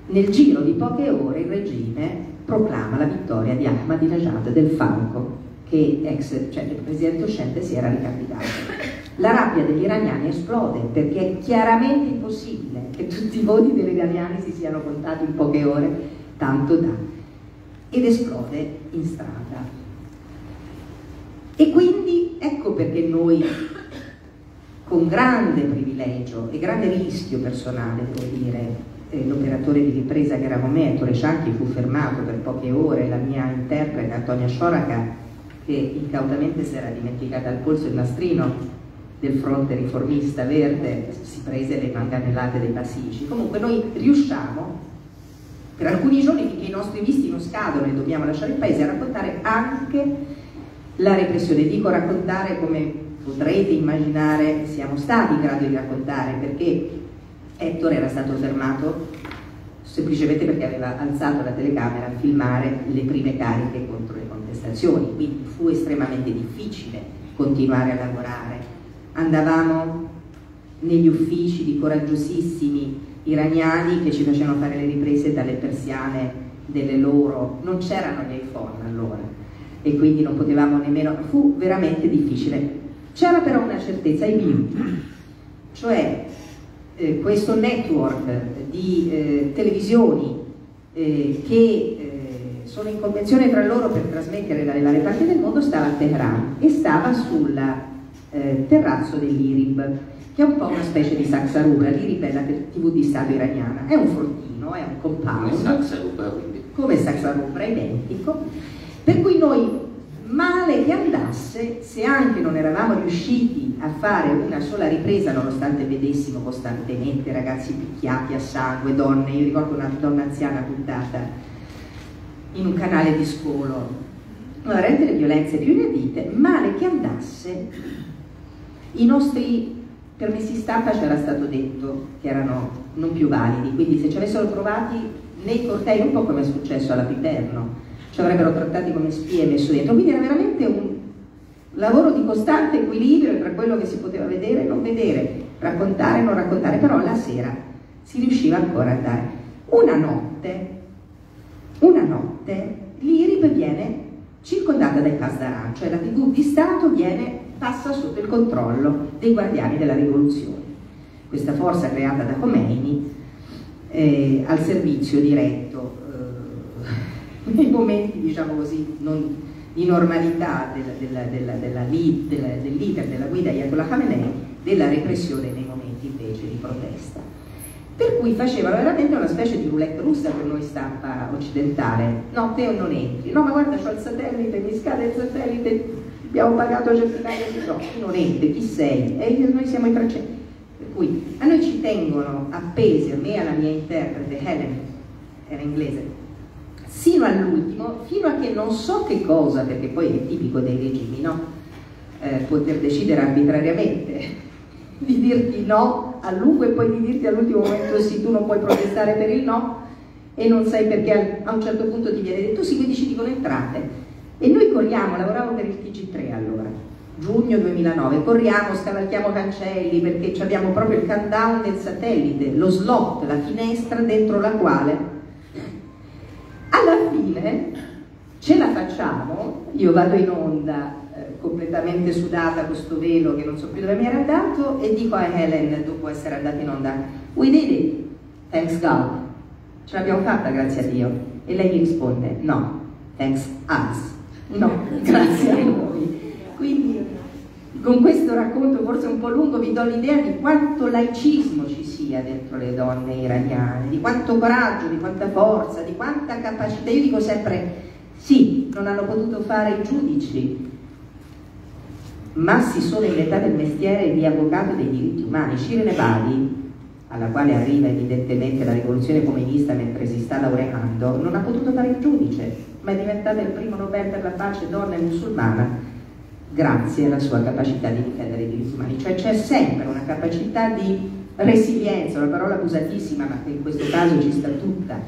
Nel giro di poche ore il regime proclama la vittoria di Ahmadinejad del Falco, che ex, cioè il presidente uscente si era ricandidato. La rabbia degli iraniani esplode perché è chiaramente impossibile che tutti i voti degli iraniani si siano contati in poche ore, tanto da. Ed esplode in strada. E quindi ecco perché noi, con grande privilegio e grande rischio personale, devo dire, eh, l'operatore di ripresa che era con me, Ettore Cianchi, fu fermato per poche ore, la mia interprete Antonia Scioraca, che incautamente si era dimenticata al polso il nastrino del fronte riformista verde, si prese le manganellate dei pasticci. Comunque noi riusciamo, per alcuni giorni finché i nostri visti non scadono e dobbiamo lasciare il paese, a raccontare anche la repressione. Dico raccontare come potrete immaginare siamo stati in grado di raccontare, perché Ettore era stato fermato semplicemente perché aveva alzato la telecamera a filmare le prime cariche contro le contestazioni, quindi fu estremamente difficile continuare a lavorare. Andavamo negli uffici di coraggiosissimi iraniani che ci facevano fare le riprese dalle persiane delle loro, non c'erano gli iPhone allora, e quindi non potevamo nemmeno, fu veramente difficile. C'era però una certezza, i minuti, cioè eh, questo network di eh, televisioni eh, che eh, sono in convenzione tra loro per trasmettere dalle varie parti del mondo stava a Teheran e stava sul eh, terrazzo dell'IRIB, che è un po' una specie di Saxarubra, l'IRIB è la TV di Stato iraniana, è un fortino, è un compound, come Saxarubra, come Saxarubra identico, per cui noi, male che andasse, se anche non eravamo riusciti a fare una sola ripresa, nonostante vedessimo costantemente ragazzi picchiati a sangue, donne, io ricordo una donna anziana puntata in un canale di scolo, veramente le violenze più inedite, male che andasse, i nostri permessi stampa c'era stato detto che erano non più validi, quindi se ci avessero trovati nei cortei, un po' come è successo alla Piperno, ci avrebbero trattati come spie e messo dentro. Quindi era veramente un lavoro di costante equilibrio tra quello che si poteva vedere e non vedere, raccontare e non raccontare, però la sera si riusciva ancora a andare. Una notte, una notte, l'IRIB viene circondata dai Pasdaran, cioè la TV di Stato viene, passa sotto il controllo dei guardiani della rivoluzione. Questa forza creata da Khomeini eh, al servizio diretto *laughs* nei momenti, diciamo così, non, di normalità della, della, della, dell'iter della guida Ayatollah Khamenei, della repressione nei momenti invece di protesta. Per cui facevano veramente una specie di roulette russa per noi stampa occidentale. No, te non entri. No, ma guarda, c'ho il satellite, mi scade il satellite, abbiamo pagato centinaia di no, non entri, chi sei? E noi siamo i francesi. Per cui a noi ci tengono appesi, a me e alla mia interprete Helen, era inglese, sino all'ultimo, fino a che non so che cosa, perché poi è tipico dei regimi, no? Eh, poter decidere arbitrariamente *laughs* di dirti no a lungo e poi di dirti all'ultimo momento sì, tu non puoi protestare per il no e non sai perché a un certo punto ti viene detto sì, quindi ci dicono entrate. E noi corriamo, lavoravo per il TG3 allora, giugno 2009, corriamo, scavalchiamo cancelli perché abbiamo proprio il countdown del satellite, lo slot, la finestra dentro la quale alla fine ce la facciamo, io vado in onda eh, completamente sudata questo velo che non so più dove mi era andato e dico a Helen dopo essere andata in onda we did it, thanks God. Ce l'abbiamo fatta grazie a Dio. E lei mi risponde no, thanks us no, *laughs* grazie a noi quindi con questo racconto forse un po' lungo vi do l'idea di quanto laicismo ci sia dentro le donne iraniane, di quanto coraggio, di quanta forza, di quanta capacità. Io dico sempre sì, non hanno potuto fare i giudici, ma si sono inventate il mestiere di avvocato dei diritti umani. Shirin Ebadi, alla quale arriva evidentemente la rivoluzione comunista mentre si sta laureando, non ha potuto fare il giudice, ma è diventata il primo Nobel per la pace donna e musulmana grazie alla sua capacità di difendere i diritti umani. Cioè c'è sempre una capacità di resilienza, una parola abusatissima, ma che in questo caso ci sta tutta,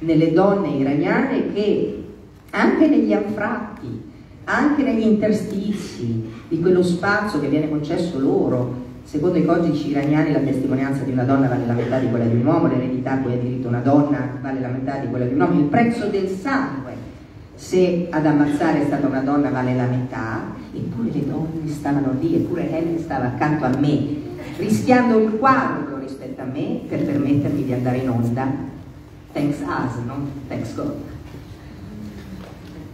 nelle donne iraniane che anche negli anfratti, anche negli interstizi di quello spazio che viene concesso loro, secondo i codici iraniani la testimonianza di una donna vale la metà di quella di un uomo, l'eredità a cui ha diritto una donna vale la metà di quella di un uomo, il prezzo del sangue, se ad ammazzare è stata una donna vale la metà, eppure le donne stavano lì, eppure Helen stava accanto a me, rischiando il quadro rispetto a me per permettermi di andare in onda. Thanks us, non thanks God.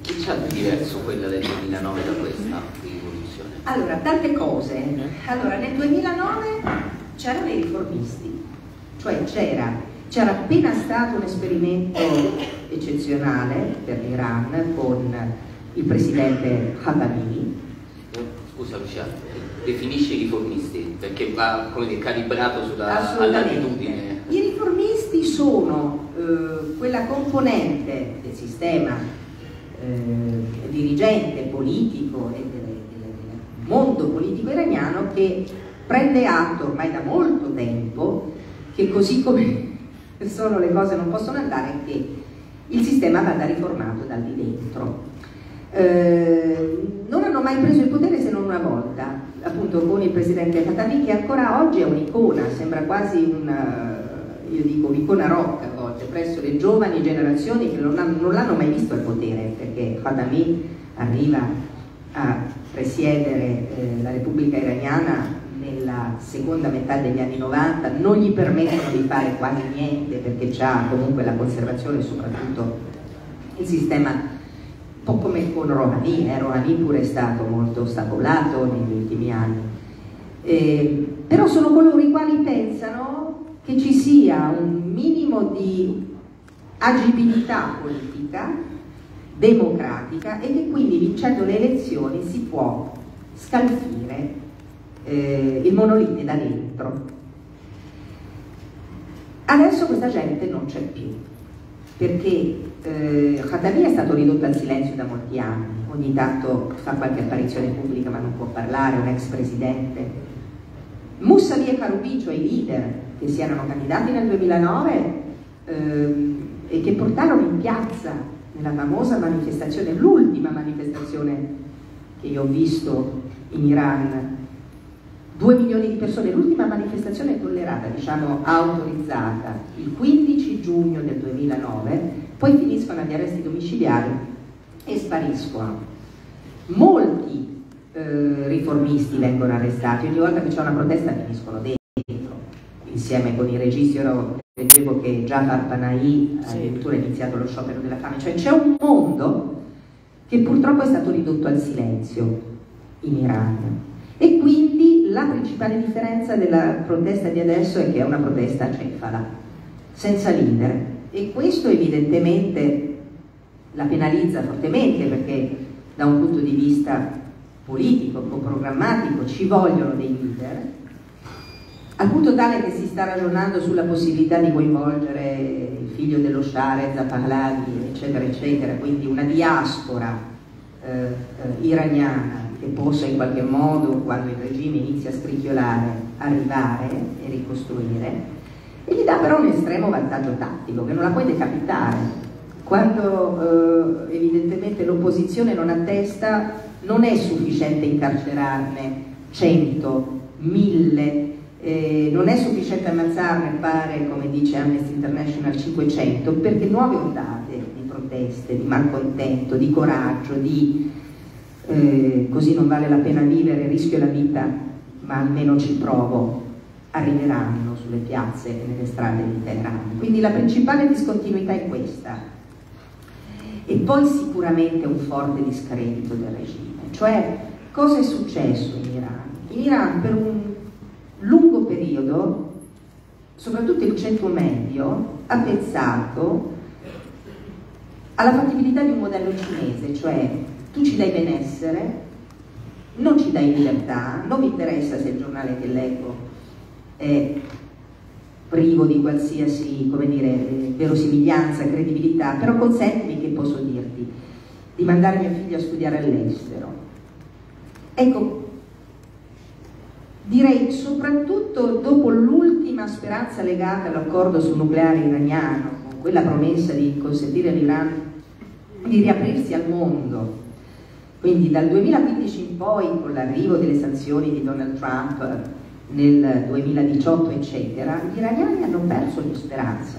Che c'ha di diverso quella del 2009 da questa rivoluzione? Allora, tante cose. Allora, nel 2009 c'erano i riformisti, cioè c'era, c'era appena stato un esperimento eccezionale per l'Iran con il presidente Khatami. Scusa Lucia, definisce i riformisti perché va come dire, calibrato sulla latitudine. I riformisti sono eh, quella componente del sistema eh, dirigente politico e del, del mondo politico iraniano che prende atto ormai da molto tempo che così come sono le cose non possono andare che il sistema vada riformato da lì dentro. Eh, non hanno mai preso il potere se non una volta, appunto con il presidente Khatami che ancora oggi è un'icona, sembra quasi una, io dico un'icona rock a volte, presso le giovani generazioni che non, non l'hanno mai visto al potere, perché Khatami arriva a presiedere eh, la Repubblica Iraniana nella seconda metà degli anni 90, non gli permettono di fare quasi niente perché c'ha comunque la conservazione soprattutto il sistema un po' come con Rouhani, eh? Rouhani pure è stato molto ostacolato negli ultimi anni. Eh, però sono coloro i quali pensano che ci sia un minimo di agibilità politica, democratica e che quindi vincendo le elezioni si può scalfire eh, il monolite da dentro. Adesso questa gente non c'è più, perché eh, Khatami è stato ridotto al silenzio da molti anni, ogni tanto fa qualche apparizione pubblica ma non può parlare, un ex presidente. Mousavi e Karubi, cioè i leader che si erano candidati nel 2009 ehm, e che portarono in piazza nella famosa manifestazione, l'ultima manifestazione che io ho visto in Iran, due milioni di persone, l'ultima manifestazione tollerata, diciamo autorizzata, il 15 giugno del 2009, poi finiscono agli arresti domiciliari e spariscono. Molti eh, riformisti vengono arrestati, ogni volta che c'è una protesta finiscono dentro insieme con i registi, ora leggevo che Jafar Panahi ha addirittura iniziato lo sciopero della fame, cioè c'è un mondo che purtroppo è stato ridotto al silenzio in Iran e quindi la principale differenza della protesta di adesso è che è una protesta cefala, senza leader e questo evidentemente la penalizza fortemente perché da un punto di vista politico programmatico ci vogliono dei leader al punto tale che si sta ragionando sulla possibilità di coinvolgere il figlio dello Shah, Reza Pahlavi, eccetera, eccetera, quindi una diaspora eh, eh, iraniana che possa in qualche modo, quando il regime inizia a scricchiolare, arrivare e ricostruire, e gli dà però un estremo vantaggio tattico, che non la puoi decapitare. quando eh, evidentemente l'opposizione non attesta, non è sufficiente incarcerarne 100, 1000, eh, non è sufficiente ammazzarne, pare, come dice Amnesty International, 500, perché nuove ondate di proteste, di malcontento, di coraggio, di eh, così non vale la pena vivere, rischio la vita, ma almeno ci provo, arriveranno sulle piazze e nelle strade di Teheran. Quindi la principale discontinuità è questa. E poi sicuramente un forte discredito del regime. Cioè, cosa è successo in Iran? In Iran per un lungo periodo, soprattutto il centro medio, ha pensato alla fattibilità di un modello cinese, cioè tu ci dai benessere, non ci dai libertà, non mi interessa se il giornale che leggo è privo di qualsiasi, come dire, verosimiglianza, credibilità, però consentimi che posso dirti di mandare mio figlio a studiare all'estero. Ecco, direi soprattutto dopo l'ultima speranza legata all'accordo sul nucleare iraniano, con quella promessa di consentire all'Iran di riaprirsi al mondo, quindi dal 2015 in poi, con l'arrivo delle sanzioni di Donald Trump nel 2018, eccetera, gli iraniani hanno perso ogni speranza.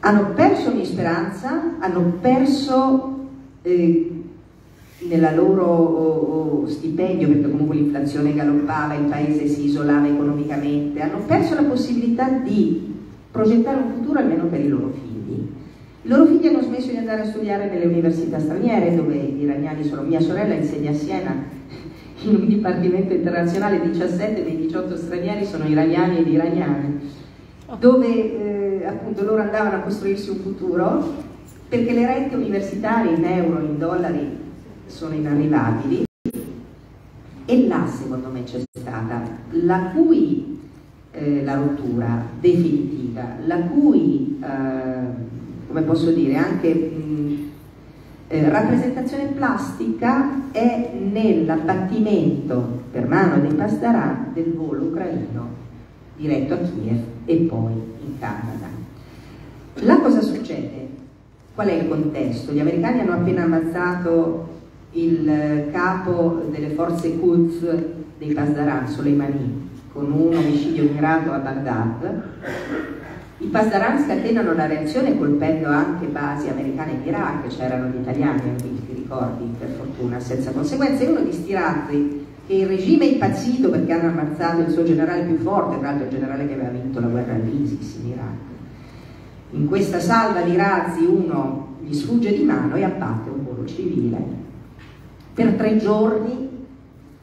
Hanno perso ogni speranza, hanno perso eh, nella loro oh, oh, stipendio, perché comunque l'inflazione galoppava, il paese si isolava economicamente, hanno perso la possibilità di progettare un futuro almeno per i loro figli. Loro figli hanno smesso di andare a studiare nelle università straniere, dove gli iraniani sono. Mia sorella insegna a Siena in un dipartimento internazionale, 17 dei 18 stranieri sono iraniani ed iraniane, dove eh, appunto loro andavano a costruirsi un futuro, perché le rette universitarie in euro, in dollari, sono inarrivabili. E là, secondo me, c'è stata la cui eh, la rottura definitiva, la cui eh, come posso dire, anche mh, eh, rappresentazione plastica è nell'abbattimento per mano dei Pasdaran del volo ucraino diretto a Kiev e poi in Canada. Là cosa succede? Qual è il contesto? Gli americani hanno appena ammazzato il capo delle forze Quds dei Pasdaran, Soleimani, con un omicidio mirato a Baghdad i Pasdaran scatenano la reazione colpendo anche basi americane in Iraq, c'erano gli italiani, ti ricordi, per fortuna, senza conseguenze. Uno di sti razzi che il regime è impazzito perché hanno ammazzato il suo generale più forte, tra l'altro il generale che aveva vinto la guerra all'ISIS in Iraq. In questa salva di razzi uno gli sfugge di mano e abbatte un volo civile. Per tre giorni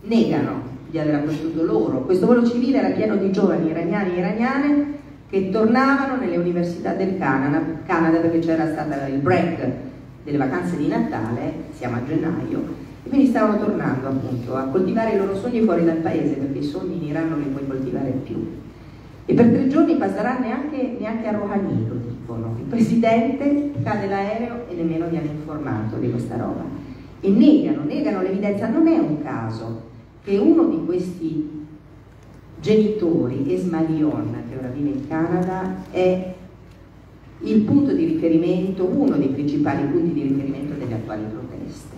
negano di aver abbattuto loro. Questo volo civile era pieno di giovani iraniani e iraniane che tornavano nelle università del Canada, Canada perché c'era stato il break delle vacanze di Natale, siamo a gennaio, e quindi stavano tornando appunto a coltivare i loro sogni fuori dal paese, perché i sogni in Iran non li puoi coltivare più. E per tre giorni passerà neanche, neanche a Rouhani, lo dicono. Il presidente cade l'aereo e nemmeno viene informato di questa roba. E negano, negano l'evidenza. Non è un caso che uno di questi genitori, Esmalion, che ora vive in Canada, è il punto di riferimento, uno dei principali punti di riferimento delle attuali proteste.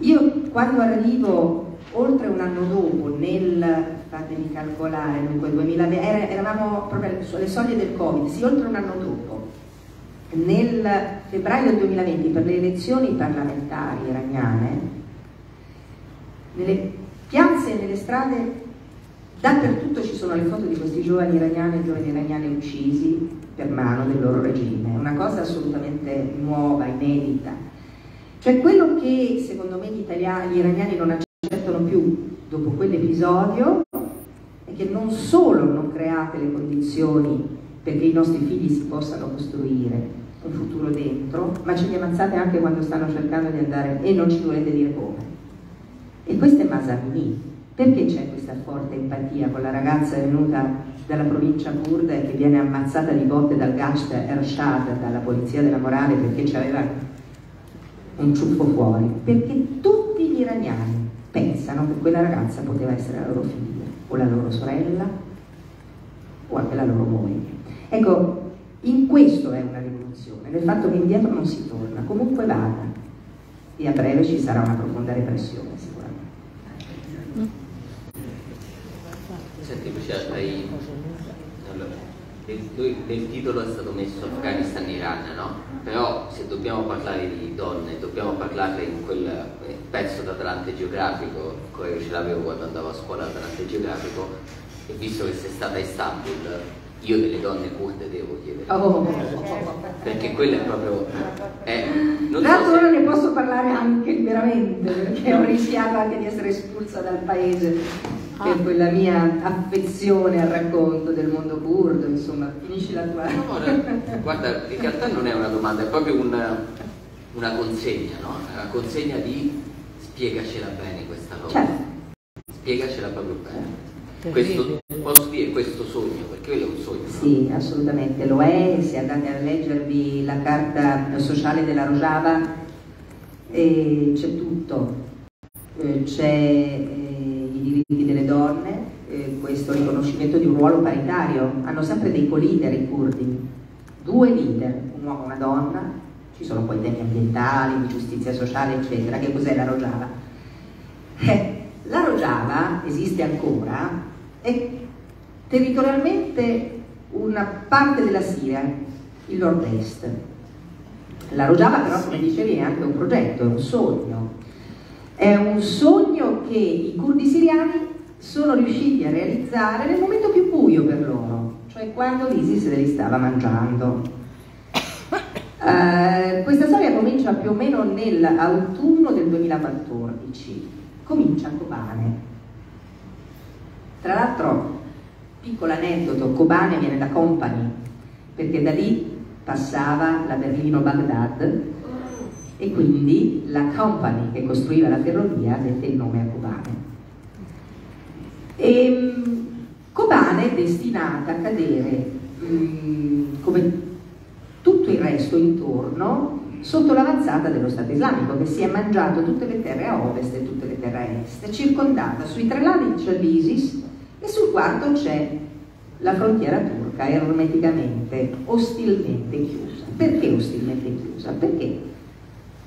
Io quando arrivo oltre un anno dopo, nel, fatemi calcolare, dunque 2020, eravamo proprio sulle soglie del Covid, sì, oltre un anno dopo, nel febbraio 2020 per le elezioni parlamentari iraniane, nelle piazze e nelle strade Dappertutto ci sono le foto di questi giovani iraniani e giovani iraniani uccisi per mano del loro regime, è una cosa assolutamente nuova, inedita. Cioè quello che secondo me gli, italiani, gli iraniani non accettano più dopo quell'episodio è che non solo non create le condizioni perché i nostri figli si possano costruire un futuro dentro, ma ce li ammazzate anche quando stanno cercando di andare e non ci volete dire come. E questo è Masarni, perché c'è questa forte empatia con la ragazza venuta dalla provincia kurda e che viene ammazzata di botte dal Gasht Ershad, dalla polizia della morale perché aveva un ciuffo fuori? Perché tutti gli iraniani pensano che quella ragazza poteva essere la loro figlia o la loro sorella o anche la loro moglie. Ecco, in questo è una rivoluzione nel fatto che indietro non si torna, comunque vada, e a breve ci sarà una profonda repressione sicuramente. Lucia, hai... allora, nel, titolo è stato messo Afghanistan Iran, no? Però se dobbiamo parlare di donne, dobbiamo parlarle in quel eh, pezzo d'Atlante geografico, che ce l'avevo quando andavo a scuola d'Atlante geografico, e visto che sei stata a Istanbul, io delle donne kurde devo chiedere. Oh. Perché quello è proprio... È, non Tanto so se- ora ne posso parlare anche liberamente, perché ho rischiato anche di essere espulsa dal paese per quella mia affezione al racconto del mondo curdo, insomma, finisci la tua... No, no, guarda, in realtà non è una domanda, è proprio una, una consegna, no? Una consegna di spiegacela bene questa cosa. Certo. Spiegacela proprio bene. Questo, posso dire questo sogno, perché quello è un sogno. no? Sì, assolutamente lo è, se andate a leggervi la carta sociale della Rojava eh, c'è tutto, Eh, c'è eh, diritti delle donne, eh, questo riconoscimento di un ruolo paritario, hanno sempre dei co-leader i curdi, due leader, un uomo e una donna, ci sono poi temi ambientali, di giustizia sociale eccetera, che cos'è la Rojava? Eh, la Rojava esiste ancora, è territorialmente una parte della Siria, il nord-est. La Rojava però, come dicevi, è anche un progetto, è un sogno. È un sogno che i curdi siriani sono riusciti a realizzare nel momento più buio per loro, cioè quando l'ISIS li stava mangiando. Eh, questa storia comincia più o meno nell'autunno del 2014, comincia a Kobane. Tra l'altro, piccolo aneddoto, Kobane viene da Company, perché da lì passava la Berlino-Baghdad e quindi la company che costruiva la ferrovia dette il nome a Kobane. E, Kobane è destinata a cadere mm, come tutto il resto intorno sotto l'avanzata dello Stato islamico che si è mangiato tutte le terre a ovest e tutte le terre a est, circondata sui tre lati c'è l'ISIS e sul quarto c'è la frontiera turca ermeticamente, ostilmente chiusa. Perché ostilmente chiusa? Perché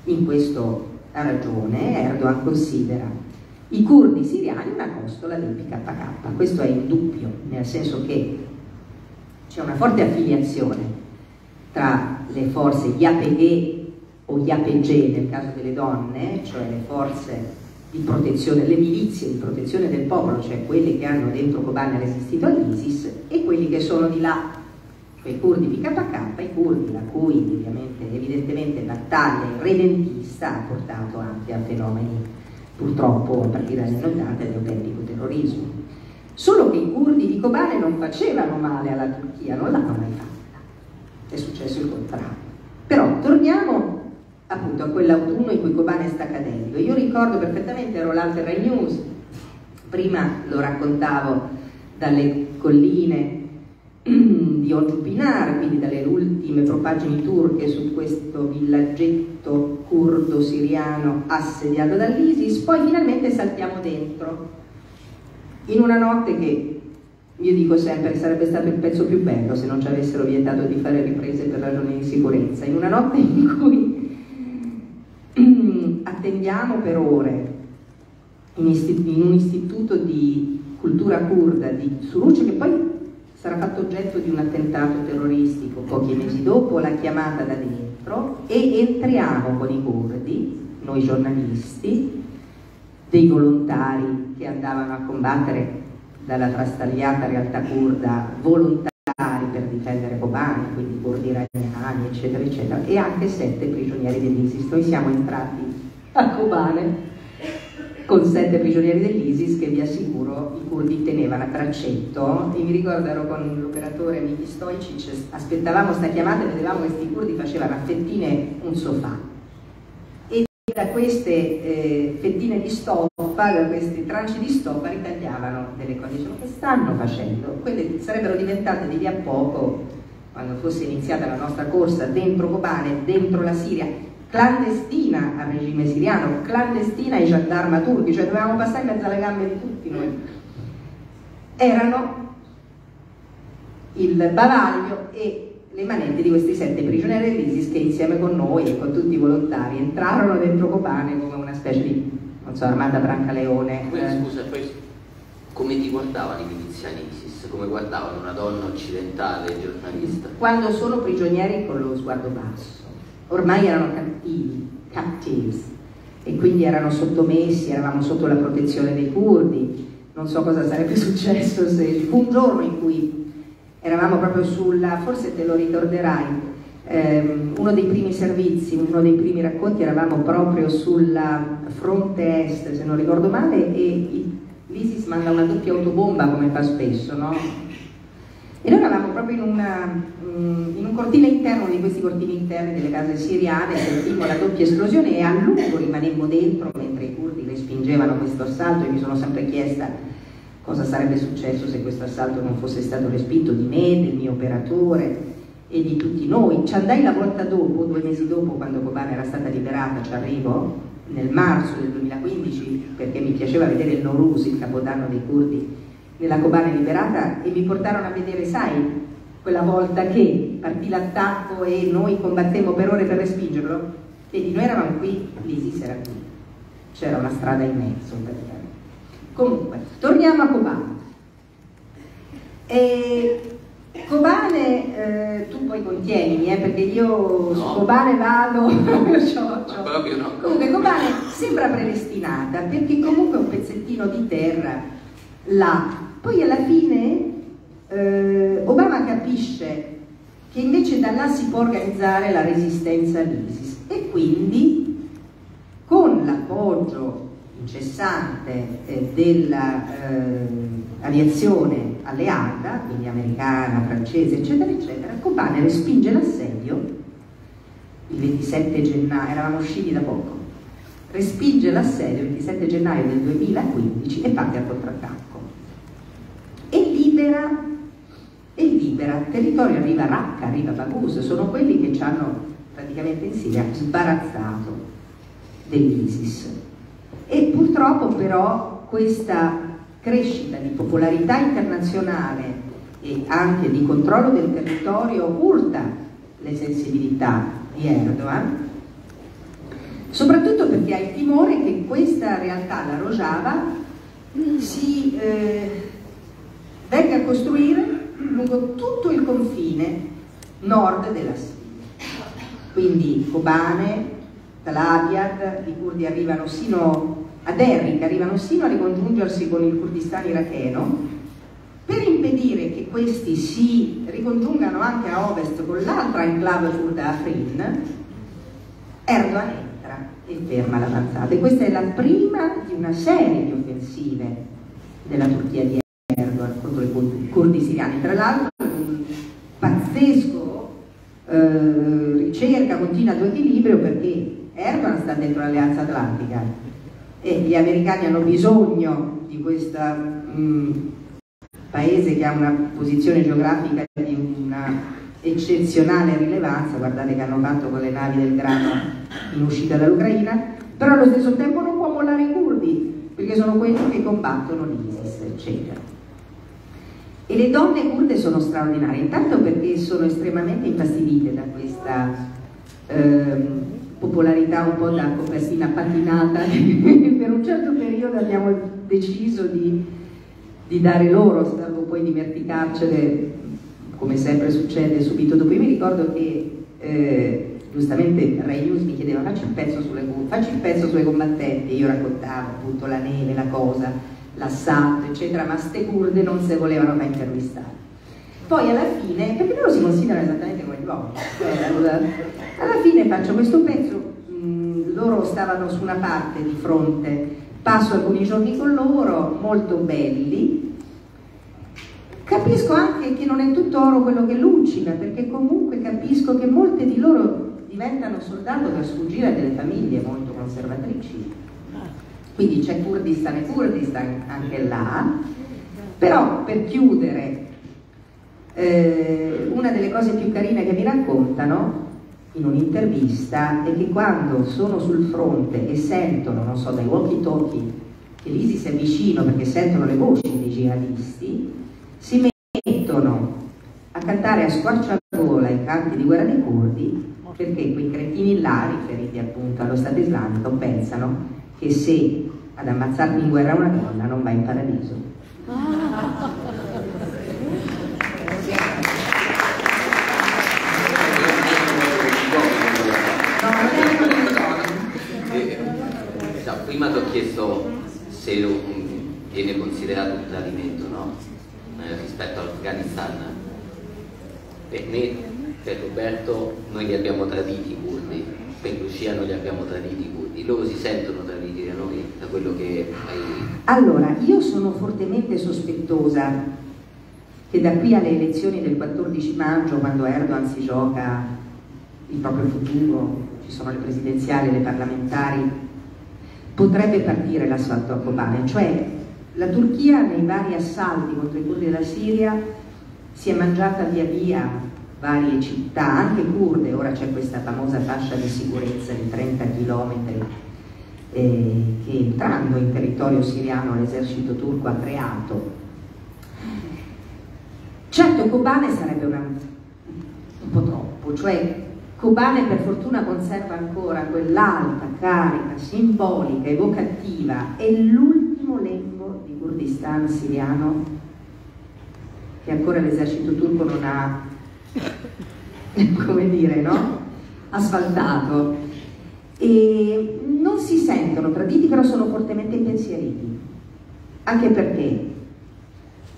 in questo ha ragione Erdogan considera. I curdi siriani una costola del PKK, questo è indubbio, nel senso che c'è una forte affiliazione tra le forze YPG o YPG nel caso delle donne, cioè le forze di protezione, le milizie di protezione del popolo, cioè quelli che hanno dentro Kobane resistito all'ISIS, e quelli che sono di là, cioè i curdi PKK, i curdi la cui evidentemente battaglia redentista ha portato anche a fenomeni purtroppo a partire dagli anni 80 di autentico terrorismo. Solo che i curdi di Kobane non facevano male alla Turchia, non l'hanno mai fatta. È successo il contrario. Però torniamo appunto a quell'autunno in cui Kobane sta cadendo. Io ricordo perfettamente, ero l'Alter Rai News, prima lo raccontavo dalle colline *clears throat* di Ogiu Pinar, quindi dalle ultime propaggini turche su questo villaggetto curdo siriano assediato dall'ISIS, poi finalmente saltiamo dentro. In una notte che io dico sempre sarebbe stato il pezzo più bello se non ci avessero vietato di fare riprese per ragioni di sicurezza, in una notte in cui *clears throat* attendiamo per ore in, in, un istituto di cultura kurda di Suruce che poi sarà fatto oggetto di un attentato terroristico pochi mesi dopo, la chiamata da dentro e entriamo con i curdi, noi giornalisti, dei volontari che andavano a combattere dalla frastagliata realtà kurda, volontari per difendere Kobane, quindi curdi iraniani, eccetera, eccetera, e anche sette prigionieri dell'ISIS. Noi siamo entrati a Kobane con sette prigionieri dell'ISIS che vi assicuro i curdi tenevano a braccetto e mi ricordo ero con l'operatore Miki Stoicic, aspettavamo sta chiamata e vedevamo che questi curdi facevano a fettine un sofà. E da queste eh, fettine di stoffa, da questi tranci di stoffa ritagliavano delle cose, dicevano che stanno facendo? Quelle sarebbero diventate di lì a poco, quando fosse iniziata la nostra corsa dentro Kobane, dentro la Siria, clandestina al regime siriano, clandestina ai gendarma turchi, cioè dovevamo passare in mezzo alle gambe di tutti noi. Erano il bavaglio e le manette di questi sette prigionieri dell'ISIS che insieme con noi e con tutti i volontari entrarono dentro Kobane come una specie di, non so, armata Brancaleone. Eh. scusa, poi come ti guardavano i miliziani ISIS? Come guardavano una donna occidentale giornalista? Quando sono prigionieri con lo sguardo basso, ormai erano cattivi, captives, e quindi erano sottomessi, eravamo sotto la protezione dei curdi, non so cosa sarebbe *laughs* successo se fu un giorno in cui eravamo proprio sulla, forse te lo ricorderai, ehm, uno dei primi servizi, uno dei primi racconti eravamo proprio sulla fronte est, se non ricordo male, e l'ISIS manda una doppia autobomba come fa spesso, no? E noi eravamo proprio in, una, mm, in un cortile interno, di questi cortili interni delle case siriane, sentimmo la doppia esplosione e a lungo rimanemmo dentro mentre i curdi respingevano questo assalto e mi sono sempre chiesta cosa sarebbe successo se questo assalto non fosse stato respinto di me, del mio operatore e di tutti noi. Ci andai la volta dopo, due mesi dopo, quando Kobane era stata liberata, ci arrivo, nel marzo del 2015, perché mi piaceva vedere il Norus, il capodanno dei curdi, nella Kobane liberata e mi portarono a vedere, sai, quella volta che partì l'attacco e noi combattemmo per ore per respingerlo, vedi, noi eravamo qui, l'ISIS era qui, c'era una strada in mezzo praticamente. Comunque, torniamo a Kobane. E Kobane, eh, tu poi contienimi, eh, perché io su No. Kobane vado, *laughs* c'ho- Proprio no. Comunque Kobane sembra predestinata perché comunque un pezzettino di terra là. Poi alla fine eh, Obama capisce che invece da là si può organizzare la resistenza all'ISIS e quindi con l'appoggio incessante eh, dell'aviazione alleata, quindi americana, francese, eccetera, eccetera, Kobane respinge l'assedio il 27 gennaio, eravamo usciti da poco, respinge l'assedio il 27 gennaio del 2015 e parte al contrattacco. Libera, e libera, territorio arriva Raqqa, arriva Baghuz, sono quelli che ci hanno praticamente in Siria sbarazzato dell'ISIS. E purtroppo però questa crescita di popolarità internazionale e anche di controllo del territorio urta le sensibilità di Erdogan, soprattutto perché ha il timore che questa realtà, la Rojava, si eh, venga a costruire lungo tutto il confine nord della Siria. Quindi Kobane, Tal Abyad, i curdi arrivano sino a Derrick, arrivano sino a ricongiungersi con il Kurdistan iracheno, per impedire che questi si ricongiungano anche a ovest con l'altra enclave kurda Afrin, Erdogan entra e ferma l'avanzata. E questa è la prima di una serie di offensive della Turchia di Erdogan contro i cur- Tra l'altro un pazzesco eh, ricerca, continuato equilibrio perché Erdogan sta dentro l'Alleanza Atlantica e gli americani hanno bisogno di questo paese che ha una posizione geografica di una eccezionale rilevanza, guardate che hanno fatto con le navi del grano in uscita dall'Ucraina, però allo stesso tempo non può mollare i curdi, perché sono quelli che combattono l'ISIS, eccetera. E le donne kurde sono straordinarie, intanto perché sono estremamente infastidite da questa ehm, popolarità un po' da copertina patinata, *laughs* per un certo periodo abbiamo deciso di, di dare loro, salvo poi dimenticarcene, come sempre succede subito dopo. Io mi ricordo che eh, giustamente Rai News mi chiedeva facci il pezzo sulle facci il pezzo sulle combattenti, io raccontavo appunto la neve, la cosa, l'assalto, eccetera, ma ste kurde non se volevano mai intervistare. Poi alla fine, perché loro si considerano esattamente come gli uomini, eh, alla fine faccio questo pezzo, loro stavano su una parte di fronte, passo alcuni giorni con loro, molto belli, capisco anche che non è tutto oro quello che luccica, perché comunque capisco che molte di loro diventano soldato per sfuggire a delle famiglie molto conservatrici. Quindi c'è Kurdistan e Kurdistan anche là, però per chiudere, eh, una delle cose più carine che mi raccontano in un'intervista è che quando sono sul fronte e sentono, non so, dai walkie-talkie che l'ISIS è vicino perché sentono le voci dei jihadisti, si mettono a cantare a squarciagola i canti di guerra dei curdi perché quei cretini là, riferiti appunto allo Stato islamico, pensano che se ad ammazzarti in guerra una donna non va in paradiso. No, prima ti ho chiesto se lo, viene considerato un tradimento no? eh, rispetto all'Afghanistan. Per me, per Roberto, noi li abbiamo traditi i curdi, per Lucia noi li abbiamo traditi i curdi, loro si sentono traditi da quello che hai... Allora, io sono fortemente sospettosa che da qui alle elezioni del 14 maggio, quando Erdogan si gioca il proprio futuro, ci sono le presidenziali, le parlamentari, potrebbe partire l'assalto a Kobane, cioè la Turchia nei vari assalti contro i curdi della Siria si è mangiata via via varie città, anche kurde, ora c'è questa famosa fascia di sicurezza di 30 km eh, che entrando in territorio siriano l'esercito turco ha creato. Certo Kobane sarebbe una, un po' troppo, cioè Kobane per fortuna conserva ancora quell'alta carica simbolica, evocativa, è l'ultimo lembo di Kurdistan siriano che ancora l'esercito turco non ha, *laughs* come dire, no? asfaltato. E non si sentono traditi, però sono fortemente impensieriti. Anche perché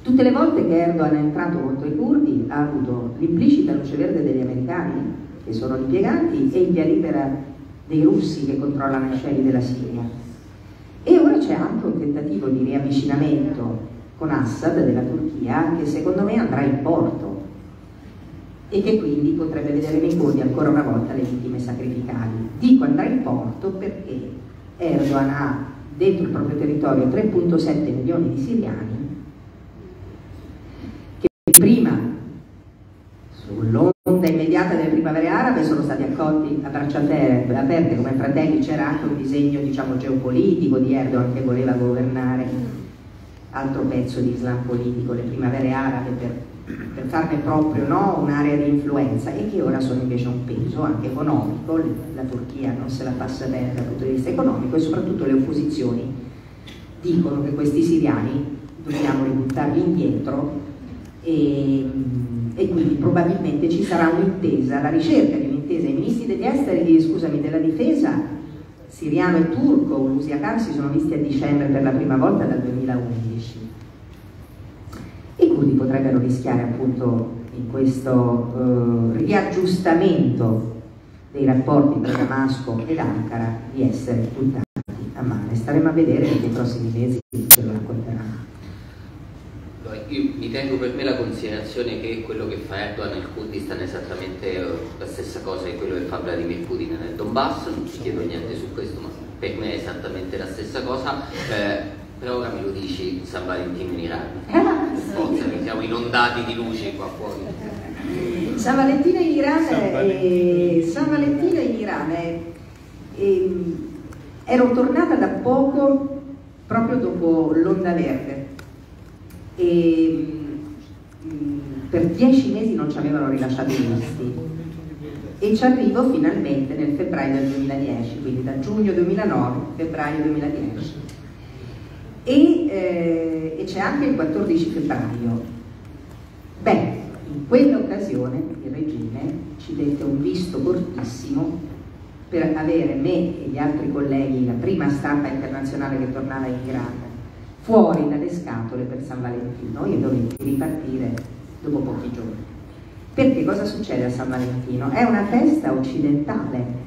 tutte le volte che Erdogan è entrato contro i curdi ha avuto l'implicita luce verde degli americani che sono impieganti, e il via libera dei russi che controllano i cieli della Siria. E ora c'è anche un tentativo di riavvicinamento con Assad della Turchia che secondo me andrà in porto e che quindi potrebbe vedere nei curdi ancora una volta le vittime sacrificali. Dico andrà in porto perché Erdogan ha dentro il proprio territorio 3.7 milioni di siriani che prima sull'onda immediata delle primavere arabe sono stati accolti a braccia aperte come fratelli, c'era anche un disegno diciamo, geopolitico di Erdogan che voleva governare altro pezzo di Islam politico, le primavere arabe per, per farne proprio no, un'area di influenza e che ora sono invece un peso anche economico, la Turchia non se la passa bene dal punto di vista economico e soprattutto le opposizioni dicono che questi siriani dobbiamo ributtarli indietro e e quindi probabilmente ci sarà un'intesa, la ricerca di un'intesa. I ministri degli esteri, scusami, della difesa siriano e turco, Ulusia Khan, si sono visti a dicembre per la prima volta dal 2011. E quindi potrebbero rischiare appunto in questo eh, riaggiustamento dei rapporti tra Damasco ed Ankara di essere buttati a male. Staremo a vedere nei prossimi mesi ce lo racconteranno. Io mi tengo per me la considerazione che quello che fa Erdogan nel Kurdistan è esattamente eh, la stessa cosa che quello che fa Vladimir Putin nel Donbass, non ti chiedo niente su questo, ma per me è esattamente la stessa cosa. Eh, però ora me lo dici San Valentino in Iran. Forza, siamo inondati di luce qua fuori. San Valentino in Iran, è, San Valentino in Iran è, è, ero tornata da poco proprio dopo l'onda verde. E mm, per dieci mesi non ci avevano rilasciato i visti. E ci arrivo finalmente nel febbraio del 2010, quindi da giugno 2009 febbraio 2010 e, eh, e c'è anche il 14 febbraio. Beh, in quell'occasione il regime ci dette un visto cortissimo per avere me e gli altri colleghi, la prima stampa internazionale che tornava in Iran, fuori dalle scatole per San Valentino e dovetti ripartire dopo pochi giorni. Perché cosa succede a San Valentino? È una festa occidentale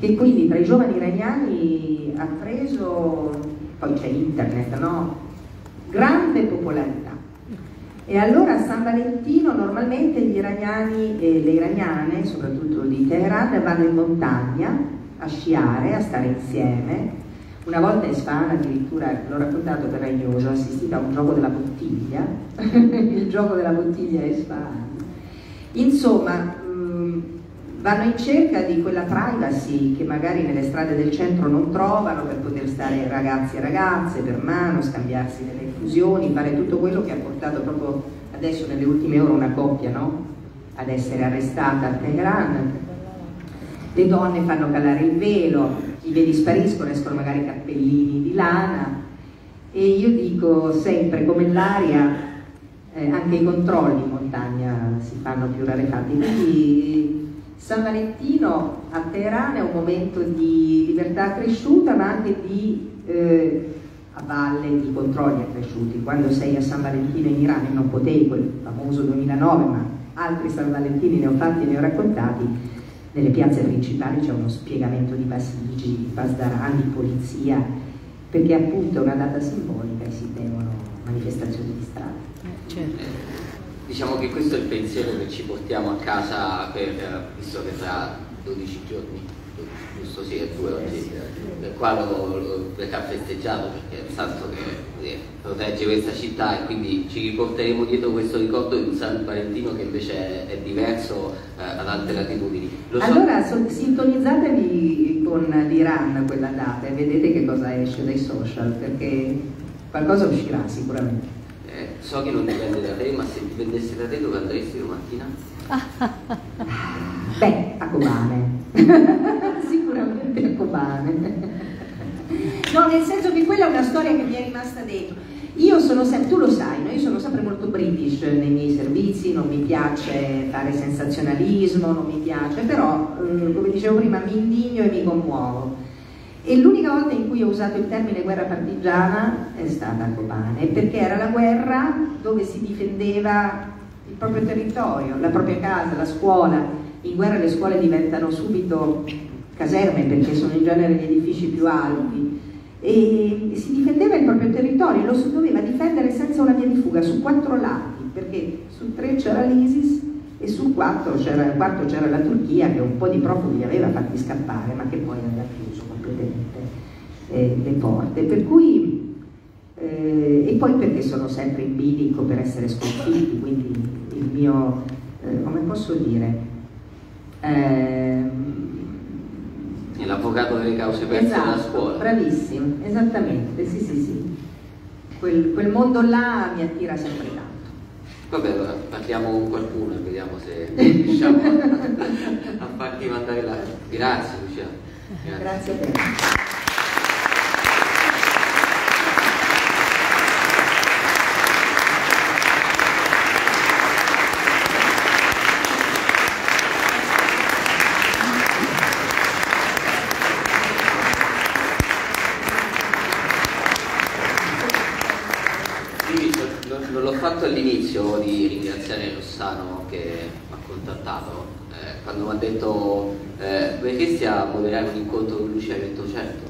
che quindi tra i giovani iraniani ha preso, poi c'è internet, no? Grande popolarità. E allora a San Valentino normalmente gli iraniani e le iraniane, soprattutto di Teheran, vanno in montagna a sciare, a stare insieme, una volta in Spagna addirittura, l'ho raccontato per Raioso, ho assistito a un gioco della bottiglia, *laughs* il gioco della bottiglia in Spagna. Insomma, vanno in cerca di quella privacy che magari nelle strade del centro non trovano per poter stare ragazzi e ragazze per mano, scambiarsi delle infusioni, fare tutto quello che ha portato proprio adesso nelle ultime ore una coppia, no? ad essere arrestata a Teheran, le donne fanno calare il velo, i veli spariscono, escono magari cappellini di lana. E io dico sempre come l'aria, eh, anche i controlli in montagna si fanno più rarefatti, quindi San Valentino a Teheran è un momento di libertà cresciuta ma anche di eh, a valle di controlli accresciuti. Quando sei a San Valentino in Iran e non potevi, quel famoso 2009, ma altri San Valentini ne ho fatti e ne ho raccontati, nelle piazze principali c'è uno spiegamento di Basigi, di Pasdaran, di polizia, perché appunto è una data simbolica e si temono manifestazioni di strada. Eh, certo. Diciamo che questo è il pensiero che ci portiamo a casa per, visto che tra 12 giorni, giusto sì, è due oggi, per qua lo, lo, perché ha festeggiato perché è il santo che eh, protegge questa città e quindi ci riporteremo dietro questo ricordo di un San Valentino che invece è, è diverso eh, ad altre latitudini. So allora so, sintonizzatevi con l'Iran quella data e vedete che cosa esce dai social perché qualcosa uscirà sicuramente. So che non dipende da te, ma se dipendesse da te dove andresti domattina? *laughs* Beh, a Kobane. *laughs* Sicuramente a Kobane. No, nel senso che quella è una storia che mi è rimasta dentro. Io sono sempre, tu lo sai, no? io sono sempre molto british nei miei servizi, non mi piace fare sensazionalismo, non mi piace, però eh, come dicevo prima mi indigno e mi commuovo. E l'unica volta in cui ho usato il termine guerra partigiana è stata a Kobane, perché era la guerra dove si difendeva il proprio territorio, la propria casa, la scuola. In guerra le scuole diventano subito caserme perché sono in genere gli edifici più alti e si difendeva il proprio territorio, lo si doveva difendere senza una via di fuga su quattro lati, perché su tre c'era l'ISIS e sul quarto c'era la Turchia che un po' di profughi aveva fatti scappare ma che poi aveva chiuso completamente eh, le porte. Per cui, eh, e poi perché sono sempre in bilico per essere sconfitti, quindi il mio, eh, come posso dire, ehm, l'avvocato delle cause perse esatto, della scuola. Bravissimo, esattamente, sì sì sì. Quel, quel, mondo là mi attira sempre tanto. Vabbè, allora parliamo con qualcuno e vediamo se riusciamo a farti mandare la... Grazie Lucia. Grazie, Grazie a te. all'inizio di ringraziare Rossano che mi ha contattato eh, quando mi ha detto eh, vorresti a moderare un incontro con Lucia ho detto certo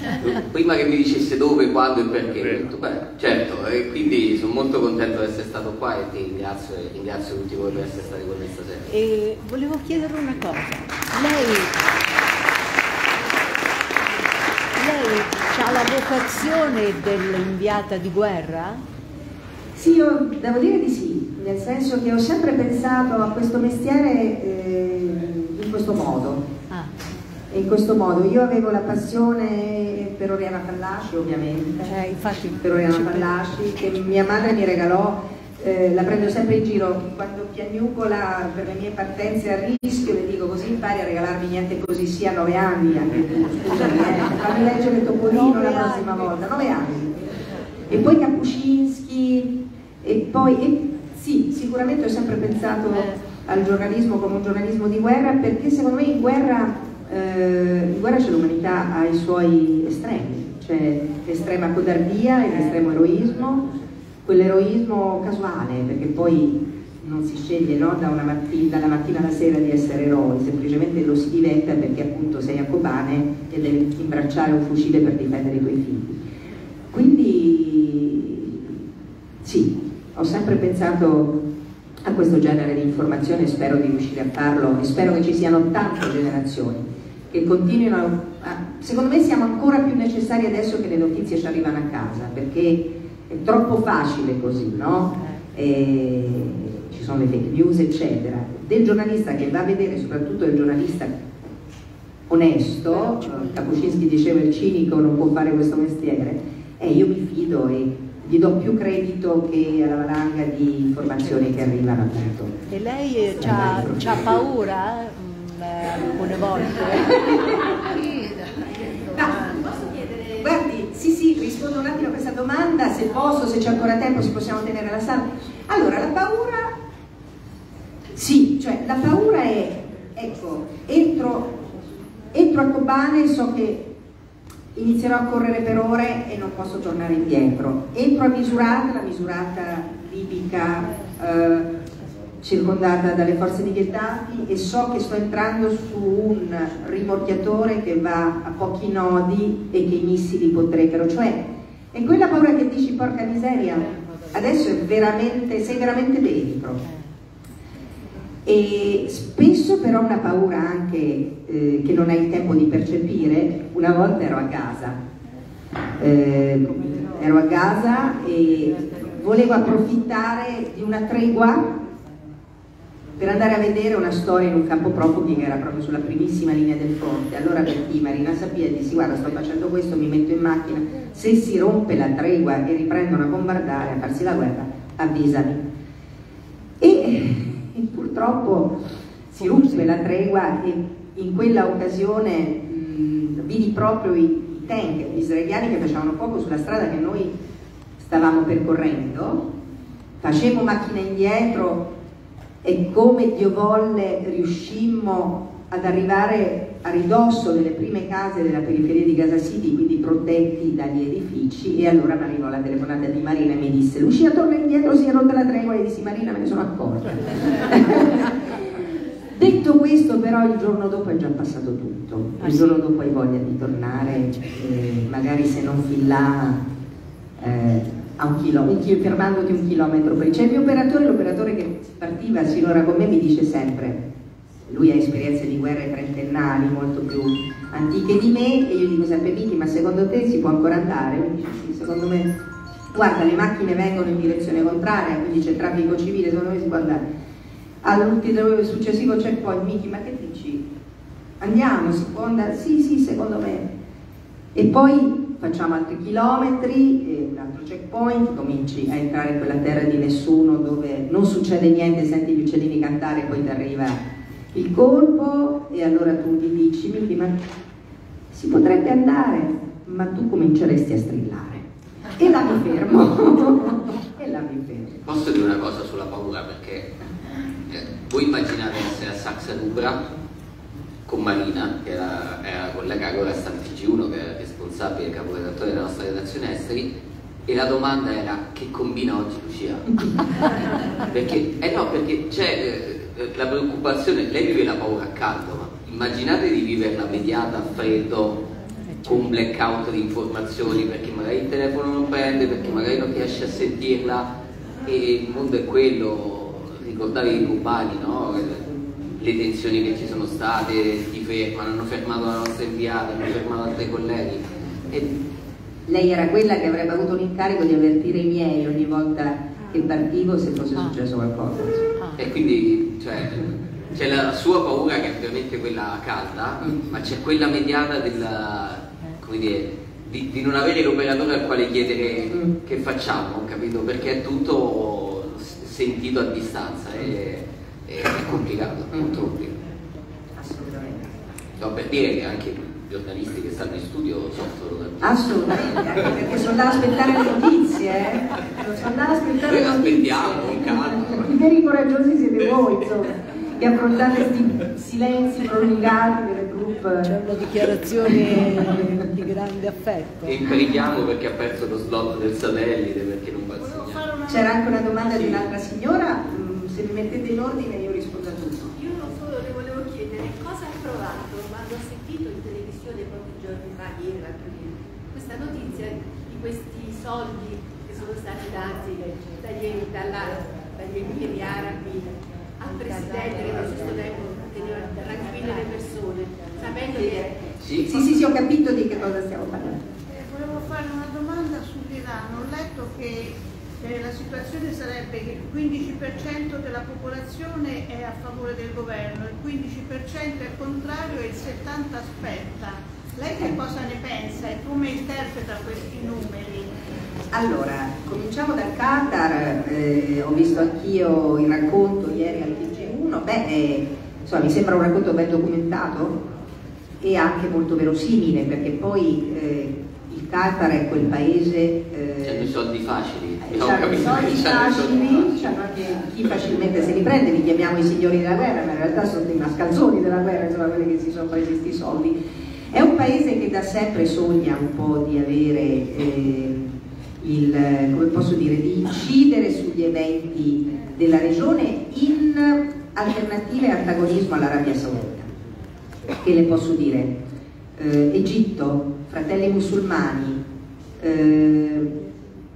*laughs* prima che mi dicesse dove, quando e perché ho detto beh certo e quindi sono molto contento di essere stato qua e ti ringrazio e ringrazio tutti voi per essere stati con me stasera e volevo chiedere una cosa lei lei ha la vocazione dell'inviata di guerra? Sì, io devo dire di sì, nel senso che ho sempre pensato a questo mestiere eh, in questo modo. Ah. In questo modo, io avevo la passione per Oriana Fallasci ovviamente, eh, infatti, per Oriana Fallasci che mia madre mi regalò, eh, la prendo sempre in giro, quando piagnucola per le mie partenze a rischio le dico così impari a regalarmi niente così sia a nove anni, anche tu, scusami, eh, fammi leggere Topolino la prossima volta, nove anni. E poi Kapuscinski, e poi, e, sì, sicuramente ho sempre pensato al giornalismo come un giornalismo di guerra perché secondo me in guerra, eh, in guerra c'è l'umanità ai suoi estremi, c'è l'estrema codardia e l'estremo eroismo, quell'eroismo casuale perché poi non si sceglie no, da mattina, dalla mattina alla sera di essere eroi, semplicemente lo si diventa perché appunto sei a Kobane e devi imbracciare un fucile per difendere i tuoi figli. Quindi sì, ho sempre pensato a questo genere di informazione spero di riuscire a farlo e spero che ci siano tante generazioni che continuino a... Secondo me siamo ancora più necessari adesso che le notizie ci arrivano a casa perché è troppo facile così, no? E ci sono le fake news eccetera. Del giornalista che va a vedere, soprattutto del giornalista onesto, Kapuscinski diceva il cinico non può fare questo mestiere, e io mi fido e gli do più credito che alla valanga di informazioni che arrivano appunto. E lei ha paura eh, alcune volte? No, guardi, sì sì, rispondo un attimo a questa domanda, se posso, se c'è ancora tempo, se possiamo tenere la sala. Allora, la paura, sì, cioè la paura è, ecco, entro, entro a Kobane so che inizierò a correre per ore e non posso tornare indietro. Entro a misurata, la misurata libica eh, circondata dalle forze di Gheddafi e so che sto entrando su un rimorchiatore che va a pochi nodi e che i missili potrebbero, cioè è quella paura che dici porca miseria, adesso veramente, sei veramente dentro. E spesso però una paura anche eh, che non hai il tempo di percepire, una volta ero a Gaza, eh, ero a Gaza e volevo approfittare di una tregua per andare a vedere una storia in un campo profughi che era proprio sulla primissima linea del fronte. Allora chi Marina Sapia dissi guarda sto facendo questo, mi metto in macchina, se si rompe la tregua e riprendono a bombardare, a farsi la guerra, avvisami. E e purtroppo si ruppe la tregua e in quella occasione mh, vidi proprio i, i tank israeliani che facevano fuoco sulla strada che noi stavamo percorrendo, facevo macchina indietro e come Dio volle riuscimmo ad arrivare a ridosso delle prime case della periferia di Gaza City, quindi protetti dagli edifici, e allora mi arrivò la telefonata di Marina e mi disse Lucia torna indietro, si è rotta la tregua, e dissi Marina me ne sono accorta. *laughs* Detto questo però il giorno dopo è già passato tutto, il giorno dopo hai voglia di tornare, eh, magari se non fin là eh, a un chilometro, fermandoti un chilometro prima. C'è il mio operatore, l'operatore che partiva sinora con me mi dice sempre lui ha esperienze di guerre trentennali molto più antiche di me e io dico sempre Vicky ma secondo te si può ancora andare? Mi dice sì, secondo me guarda le macchine vengono in direzione contraria quindi c'è traffico civile, secondo me si può andare all'ultimo successivo checkpoint Vicky ma che dici? andiamo, si può andare? sì sì secondo me e poi facciamo altri chilometri, un altro checkpoint, cominci a entrare in quella terra di nessuno dove non succede niente, senti gli uccellini cantare e poi ti arriva il colpo e allora tu gli dici, Miki, ma si potrebbe andare, ma tu cominceresti a strillare. E là mi fermo. *laughs* e là mi fermo. Posso dire una cosa sulla paura perché eh, voi immaginate essere a Saxa Nubra con Marina, che era, era collega allora sta in TG1, che era responsabile caporedattore della nostra redazione esteri, e la domanda era che combina oggi Lucia? *laughs* perché, eh no, perché c'è eh, eh, la preoccupazione, lei vive la paura a caldo, ma immaginate di viverla mediata a freddo, con un blackout di informazioni, perché magari il telefono non prende, perché magari non riesce a sentirla, e il mondo è quello, ricordare i cubani, no? le tensioni che ci sono state, ti fermano, hanno fermato la nostra inviata, hanno fermato altri colleghi. E... Lei era quella che avrebbe avuto l'incarico di avvertire i miei ogni volta che partivo se fosse ah. successo qualcosa. Ah. E quindi cioè, c'è la sua paura che è ovviamente quella calda, ma c'è quella mediata della, dire, di, di, non avere l'operatore al quale chiedere mm. che facciamo, capito? Perché è tutto sentito a distanza, è, è complicato, mm. molto complicato. Assolutamente. No, per dire che anche giornalisti che stanno in studio soffrono da Assolutamente, anche perché sono là a aspettare le notizie, eh? sono là a aspettare le notizie. aspettiamo calma. I veri coraggiosi siete voi, insomma, che affrontate questi silenzi prolungati delle group. C'è una dichiarazione di grande affetto. E impariamo perché ha perso lo slot del satellite, perché non va a segnare. C'era anche una domanda di un'altra signora, mm, se mi mettete in ordine io rispondo a tutto. Io non solo le volevo chiedere cosa hai provato quando ha sentito in giorni fa, ieri, l'altro ieri, questa notizia di questi soldi che sono stati dati dagli, dalla, dagli emiri arabi al Presidente che allo stesso tempo teneva tranquille le persone, sapendo che... Sì, sì, sì, sì, ho capito di che cosa stiamo parlando. Eh, volevo fare una domanda sull'Iran. Ho letto che eh, la situazione sarebbe che il 15% della popolazione è a favore del governo, il 15% è contrario e il 70% aspetta. Lei che cosa ne pensa e come interpreta questi numeri? Allora, cominciamo dal Qatar, eh, ho visto anch'io il racconto ieri al TG1, beh, eh, insomma, mi sembra un racconto ben documentato e anche molto verosimile perché poi eh, il Qatar è quel paese... Eh, C'hanno i soldi facili. C'hanno i soldi facili, c'hanno anche chi facilmente se li prende, li chiamiamo i signori della guerra, ma in realtà sono dei mascalzoni della guerra, insomma quelli che si sono presi questi soldi. È un paese che da sempre sogna un po' di avere eh, il, come posso dire, di incidere sugli eventi della regione in alternativa e antagonismo all'Arabia Saudita. Che le posso dire? Eh, Egitto, fratelli musulmani, eh,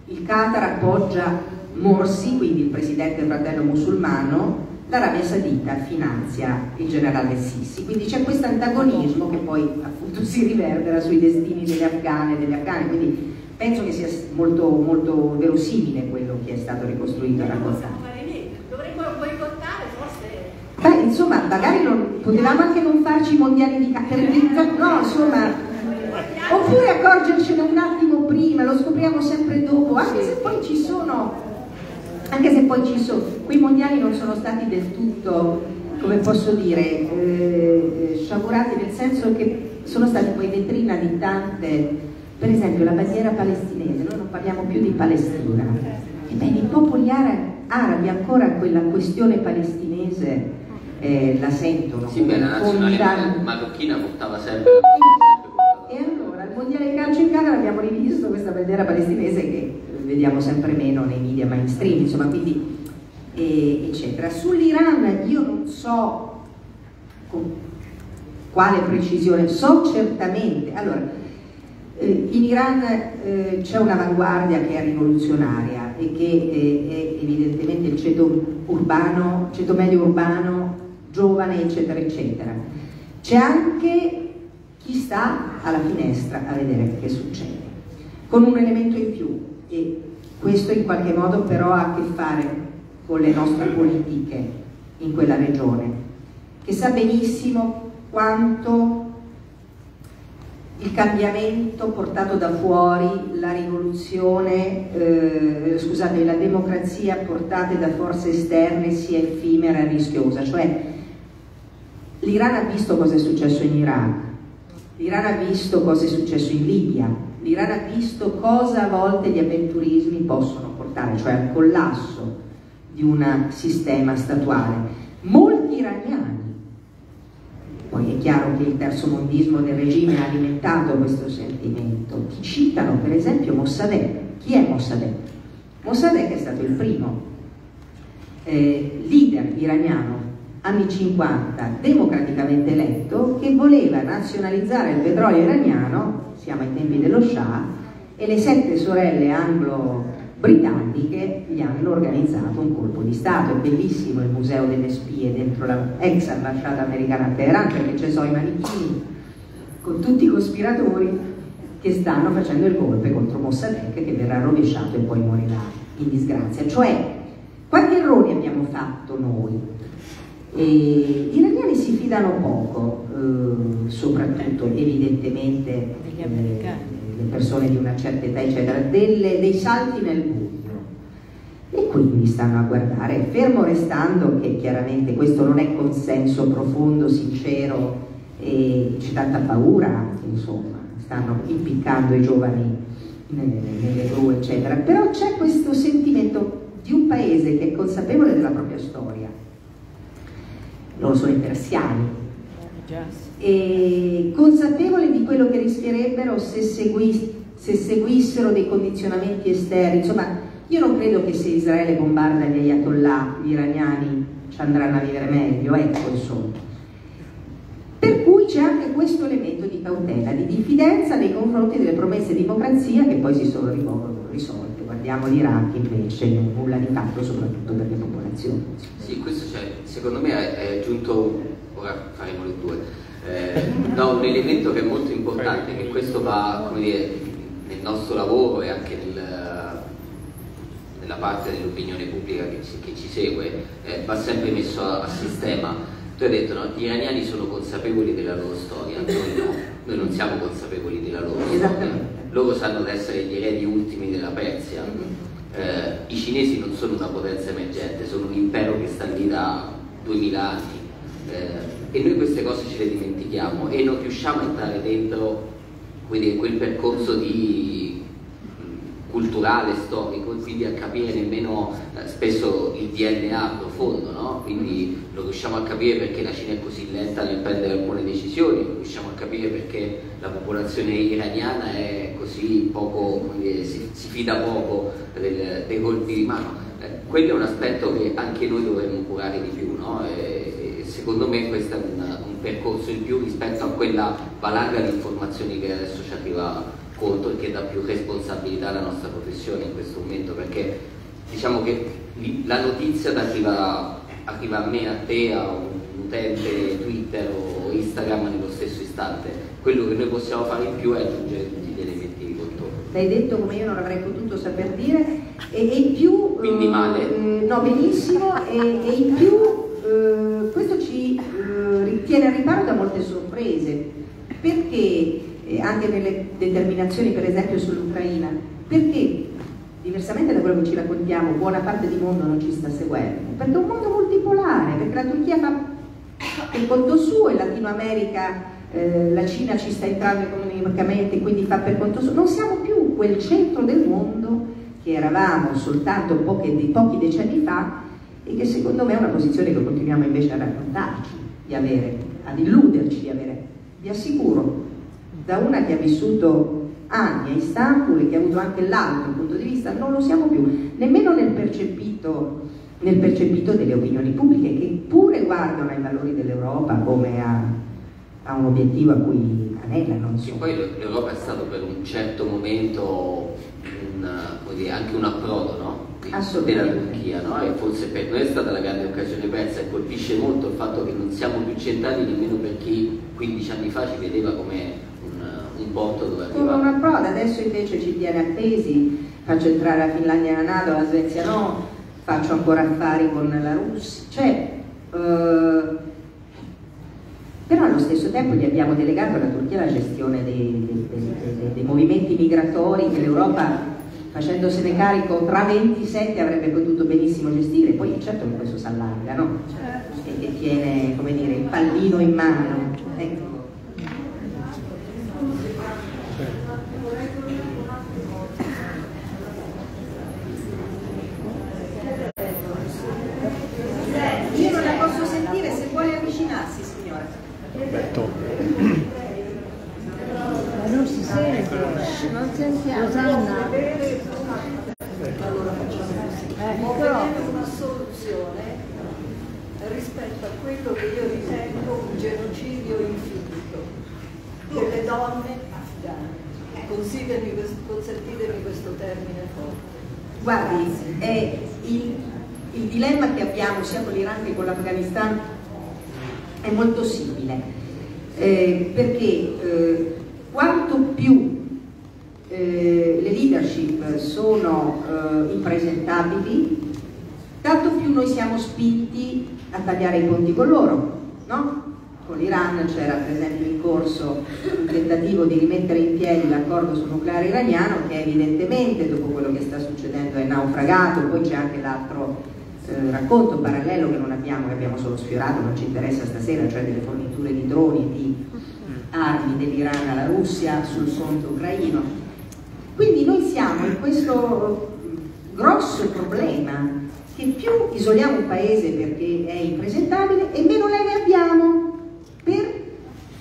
il Qatar appoggia Morsi, quindi il presidente fratello musulmano, l'Arabia Saudita finanzia il generale Sisi, quindi c'è questo antagonismo che poi appunto *laughs* si riverbera sui destini delle afghane e delle afghane, quindi penso che sia molto, molto verosimile quello che è stato ricostruito e raccontato. Dovremmo boicottare forse. Beh, insomma, magari non, potevamo anche non farci i mondiali di calcio, no, insomma, oppure accorgercene un attimo prima, lo scopriamo sempre dopo, anche se poi ci sono, anche se poi ci sono, quei mondiali non sono stati del tutto, come posso dire, eh, sciagurati nel senso che sono stati poi vetrina di tante per esempio la bandiera palestinese, noi non parliamo più di Palestina, ebbene i popoli arabi ancora quella questione palestinese eh, la sentono. Sì, beh, la nazionale marocchina portava sempre... E allora, il mondiale di calcio in Canada abbiamo rivisto questa bandiera palestinese che vediamo sempre meno nei media mainstream, insomma, quindi, eh, eccetera. Sull'Iran io non so con quale precisione, so certamente, allora, in Iran eh, c'è un'avanguardia che è rivoluzionaria e che eh, è evidentemente il ceto urbano, ceto medio urbano, giovane, eccetera, eccetera. C'è anche chi sta alla finestra a vedere che succede, con un elemento in più e questo in qualche modo però ha a che fare con le nostre politiche in quella regione, che sa benissimo quanto il cambiamento portato da fuori, la rivoluzione, eh, scusate, la democrazia portata da forze esterne sia effimera e rischiosa, cioè l'Iran ha visto cosa è successo in Iraq, l'Iran ha visto cosa è successo in Libia, l'Iran ha visto cosa a volte gli avventurismi possono portare, cioè al collasso di un sistema statuale. Molti iraniani è chiaro che il terzo mondismo del regime ha alimentato questo sentimento. Ti citano per esempio Mossadegh. Chi è Mossadegh? Mossadegh è stato il primo eh, leader iraniano anni 50 democraticamente eletto che voleva nazionalizzare il petrolio iraniano, siamo ai tempi dello Shah, e le sette sorelle anglo britanniche gli hanno organizzato un colpo di Stato. È bellissimo il museo delle spie dentro la ex ambasciata americana a Teheran perché ci sono i manichini con tutti i cospiratori che stanno facendo il golpe contro Mossadegh che verrà rovesciato e poi morirà in disgrazia. Cioè, quanti errori abbiamo fatto noi? E gli iraniani si fidano poco, eh, soprattutto evidentemente eh, le persone di una certa età, eccetera, delle, dei salti nel buio. E quindi stanno a guardare, fermo restando che chiaramente questo non è consenso profondo, sincero e c'è tanta paura, insomma, stanno impiccando i giovani nelle, nelle gru, eccetera. Però c'è questo sentimento di un paese che è consapevole della propria storia. Loro sono i persiani, consapevoli di quello che rischierebbero se, segui, se seguissero dei condizionamenti esterni. Insomma, io non credo che se Israele bombarda gli ayatollah, gli iraniani ci andranno a vivere meglio, ecco insomma. Per cui c'è anche questo elemento di cautela, di diffidenza nei confronti delle promesse di democrazia che poi si sono risolte. Guardiamo l'Iraq invece, nulla di fatto soprattutto per le popolazioni. Sì, questo cioè, secondo me è giunto, ora faremo le due, eh, da un elemento che è molto importante, che questo va dire, nel nostro lavoro e anche nel, nella parte dell'opinione pubblica che ci, che ci segue, eh, va sempre messo a, a, sistema. Tu hai detto no, gli iraniani sono consapevoli della loro storia, noi no, noi non siamo consapevoli della loro storia. loro sanno di essere gli eredi ultimi della Persia. Eh, I cinesi non sono una potenza emergente, sono un impero che sta lì da 2000 anni eh, e noi queste cose ce le dimentichiamo e non riusciamo a entrare dentro quel percorso di culturale, storico, quindi a capire nemmeno eh, spesso il DNA profondo, no? quindi non riusciamo a capire perché la Cina è così lenta nel prendere alcune decisioni, non riusciamo a capire perché la popolazione iraniana è così poco, dire, si, si, fida poco del, dei colpi di mano. Eh, quello è un aspetto che anche noi dovremmo curare di più, no? e, e secondo me questo è un, un percorso in più rispetto a quella valanga di informazioni che adesso ci arriva conto e che dà più responsabilità alla nostra professione in questo momento perché diciamo che la notizia arriva, arriva a me, a te, a un utente Twitter o Instagram nello stesso istante quello che noi possiamo fare in più è aggiungere tutti gli elementi di contorno l'hai detto come io non avrei potuto saper dire e, e in più quindi male? Uh, no benissimo e, e in più uh, questo ci uh, tiene a riparo da molte sorprese perché eh, anche nelle determinazioni per esempio sull'Ucraina, perché diversamente da quello che ci raccontiamo buona parte del mondo non ci sta seguendo, perché è un mondo multipolare, perché la Turchia fa il conto suo, in Latino America eh, la Cina ci sta entrando economicamente, quindi fa per conto suo, non siamo più quel centro del mondo che eravamo soltanto pochi, pochi decenni fa e che secondo me è una posizione che continuiamo invece a raccontarci di avere, ad illuderci di avere. Vi assicuro da una che ha vissuto anni a Istanbul e che ha avuto anche l'altro punto di vista, non lo siamo più, nemmeno nel percepito, nel percepito delle opinioni pubbliche che pure guardano ai valori dell'Europa come a, a, un obiettivo a cui anelano. E poi l'Europa è stato per un certo momento un, dire, anche un approdo no? Della Turchia no? e forse per noi è stata la grande occasione persa e colpisce molto il fatto che non siamo più centrali nemmeno per chi 15 anni fa ci vedeva come un porto dove arrivare. Come una proda, adesso invece ci tiene appesi, faccio entrare la Finlandia nella Nato, la Svezia no, faccio ancora affari con la Russia, cioè, eh, però allo stesso tempo gli abbiamo delegato alla Turchia la gestione dei, dei, dei, dei movimenti migratori che l'Europa facendosene carico tra 27 avrebbe potuto benissimo gestire, poi certo che questo si allarga, no? Certo. E che tiene, come dire, il pallino in mano. Ecco. sentiamo. Rosanna. Eh, una soluzione rispetto a quello che io ritengo un genocidio infinito delle donne afghane. Consentitemi questo termine forte. Guardi, è il, il dilemma che abbiamo sia con l'Iran che con l'Afghanistan è molto simile, eh, perché eh, quanto più eh, le leadership sono eh, impresentabili, tanto più noi siamo spinti a con loro, no? Con l'Iran c'era per esempio in corso un tentativo di rimettere in piedi l'accordo sul nucleare iraniano che evidentemente dopo quello che sta succedendo è naufragato, poi c'è anche l'altro eh, racconto parallelo che non abbiamo, che abbiamo solo sfiorato, non ci interessa stasera, cioè delle forniture di droni di armi dell'Iran alla Russia sul fronte ucraino quindi noi siamo in questo grosso problema che più isoliamo un paese perché è impresentabile e meno leve abbiamo per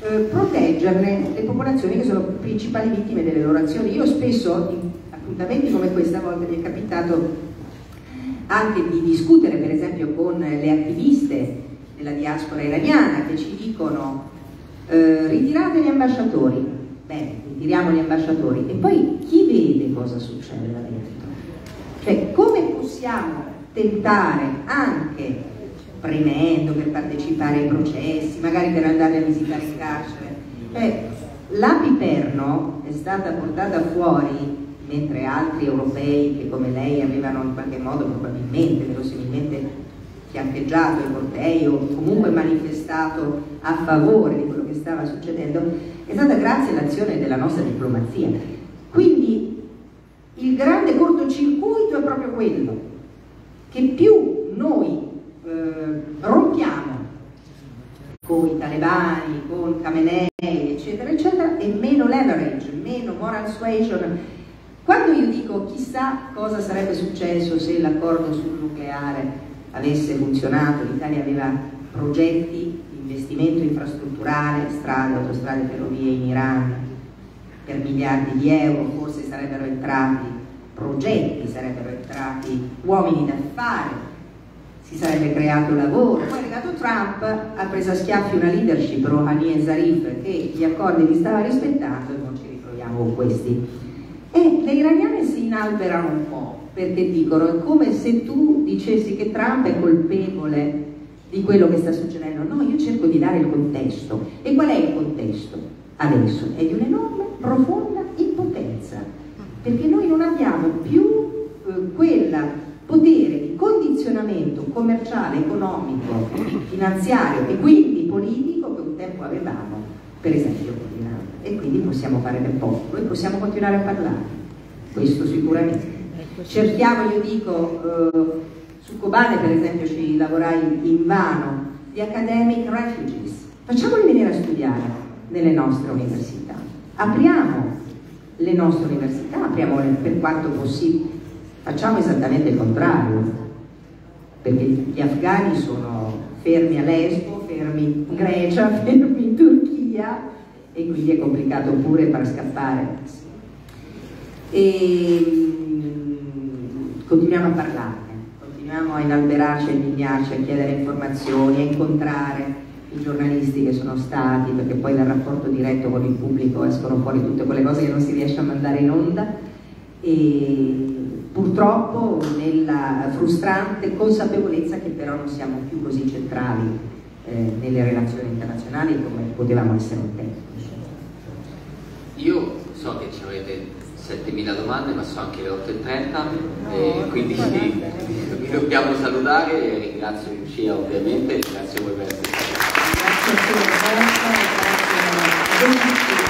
eh, proteggerne le popolazioni che sono principali vittime delle loro azioni. Io spesso in appuntamenti come questa volta mi è capitato anche di discutere per esempio con le attiviste della diaspora iraniana che ci dicono eh, ritirate gli ambasciatori. Bene, ritiriamo gli ambasciatori e poi chi vede cosa succede là dentro? Cioè come possiamo tentare anche premendo per partecipare ai processi, magari per andare a visitare il carcere. Cioè, la Piperno è stata portata fuori mentre altri europei che come lei avevano in qualche modo probabilmente, verosimilmente fiancheggiato i cortei o comunque manifestato a favore di quello che stava succedendo, è stata grazie all'azione della nostra diplomazia. Quindi il grande cortocircuito è proprio quello, che più noi eh, rompiamo con i talebani, con Khamenei, eccetera, eccetera, e meno leverage, meno moral suasion. Quando io dico chissà cosa sarebbe successo se l'accordo sul nucleare avesse funzionato, l'Italia aveva progetti di investimento infrastrutturale, strade, autostrade, ferrovie in Iran per miliardi di euro, forse sarebbero entrati progetti, sarebbero entrati uomini d'affari, si sarebbe creato lavoro. Poi è arrivato Trump, ha preso a schiaffi una leadership, Rouhani e Zarif, che gli accordi li stava rispettando e non ci ritroviamo con questi. E le iraniane si inalberano un po', perché dicono è come se tu dicessi che Trump è colpevole di quello che sta succedendo. No, io cerco di dare il contesto. E qual è il contesto? Adesso è di un'enorme, profonda perché noi non abbiamo più eh, quella potere di condizionamento commerciale, economico, finanziario e quindi politico che un tempo avevamo, per esempio con l'Iran. E quindi possiamo fare del poco e possiamo continuare a parlare, questo sicuramente. Cerchiamo, io dico, eh, su Kobane per esempio ci lavorai in vano, gli academic refugees, facciamoli venire a studiare nelle nostre università, apriamo le nostre università, apriamole per quanto possibile Facciamo esattamente il contrario, perché gli afghani sono fermi a Lesbo, fermi in Grecia, *laughs* fermi in Turchia e quindi è complicato pure far scappare. E mm, continuiamo a parlarne, continuiamo a inalberarci, a indignarci, a chiedere informazioni, a incontrare i giornalisti che sono stati, perché poi dal rapporto diretto con il pubblico escono fuori tutte quelle cose che non si riesce a mandare in onda. E purtroppo nella frustrante consapevolezza che però non siamo più così centrali eh, nelle relazioni internazionali come potevamo essere un tempo. Io so che ci avete 7.000 domande, ma so anche le 8.30, e quindi vi *laughs* dobbiamo salutare. Ringrazio Lucia ovviamente, ringrazio voi per essere stati. ありがとうございました。